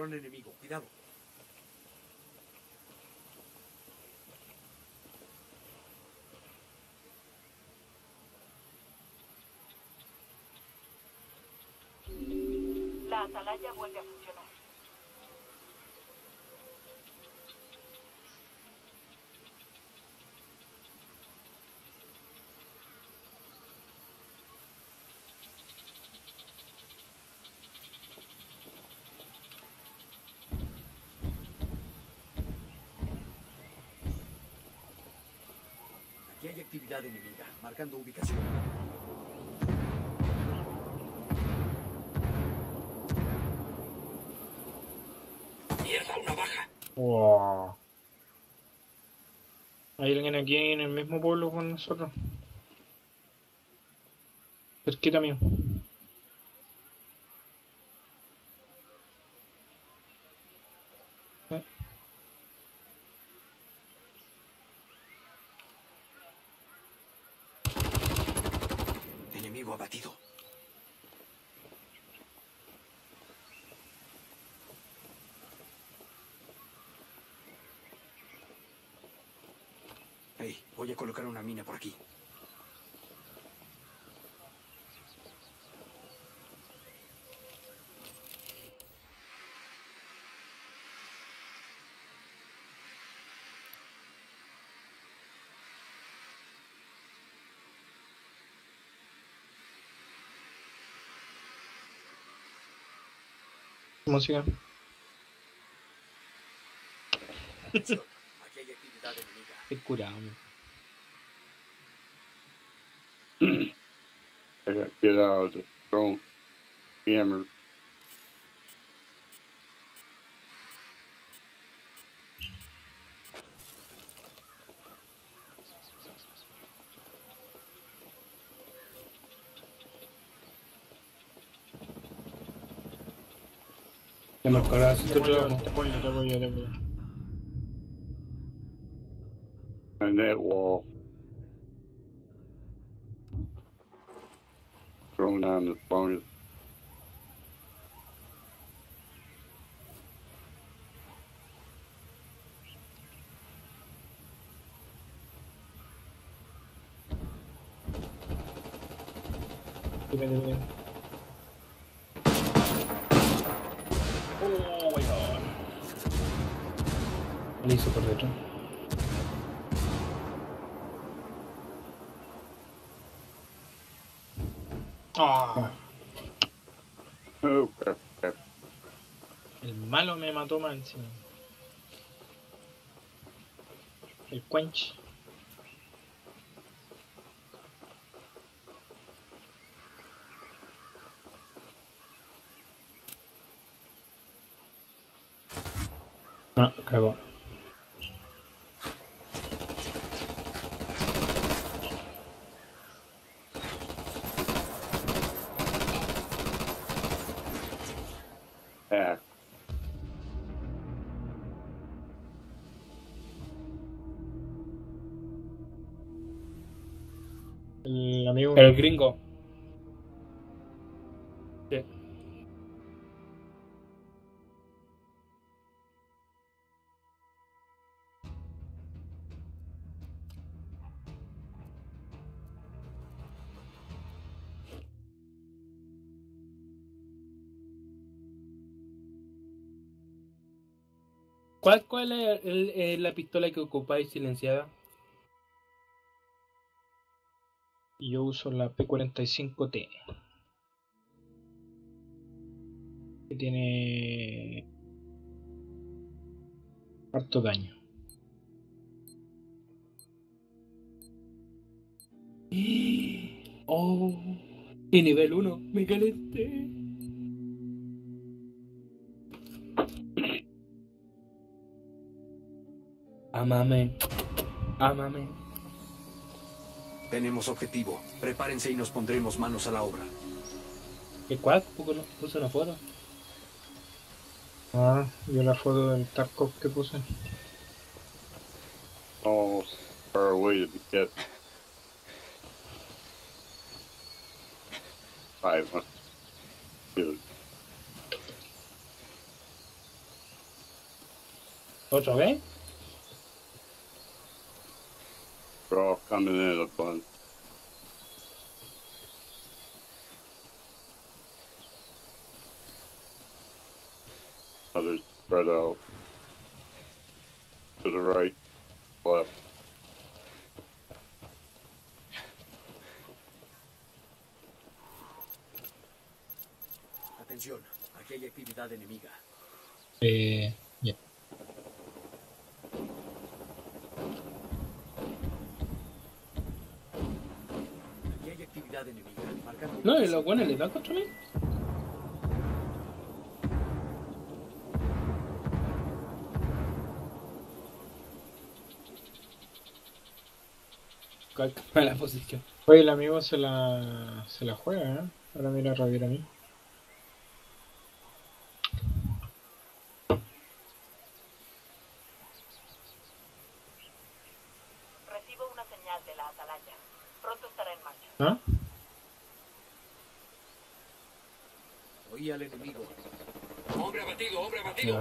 Dron enemigo, cuidado. La atalaya vuelve a Aquí hay actividad enemiga, marcando ubicación. Mierda, una baja. Wow. Hay alguien aquí en el mismo pueblo con nosotros. Cerquita mío. Eh, Enemigo abatido. Hey, voy a colocar una mina por aquí. Música. Atención, aquí hay actividad enemiga. Estoy curado. man. I gotta get out of the drone. Jammer. Ya me acordaba Te si te apoyo, lo- te apoyo, te apoyo, te apoyo. And that wall. on this bonus. Oh my god. Listo, perfecto. Más encima. El quench. El gringo. ¿Cuál, cuál es la pistola que ocupáis silenciada? Y yo uso la P45T. Que tiene. harto daño. Oh, y nivel 1, me calenté. Amame, amame. Tenemos objetivo. Prepárense y nos pondremos manos a la obra. ¿Qué cuál? Puso una- foto. Ah, yo la foto del Tarkov que puse. all far away to get five. Dude, ¿Otra vez? Coming in a bunch. Others spread out to the right, left. Atención, aquí hay actividad enemiga. Eh, No, y los buenos le dan contra mí. ¿Cuál es la posición? Oye, el amigo se la, se la juega, ¿eh? Ahora mira a Javier a mí. Recibo una señal de la atalaya. Pronto estará en marcha. ¿Ah? Oí al enemigo. Hombre abatido,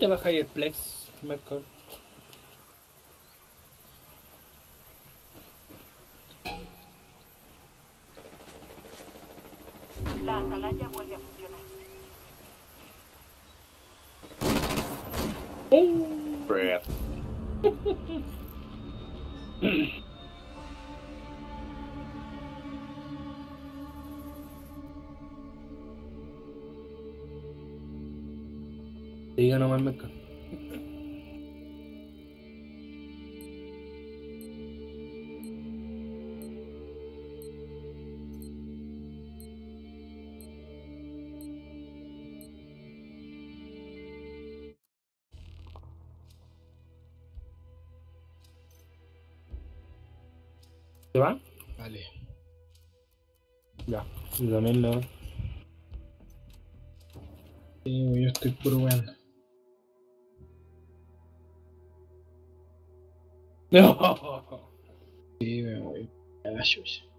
te bajas el Plex, Melkor? Ya, yo también lo. Sí, yo estoy puro weón. No. Sí, me voy a la chucha.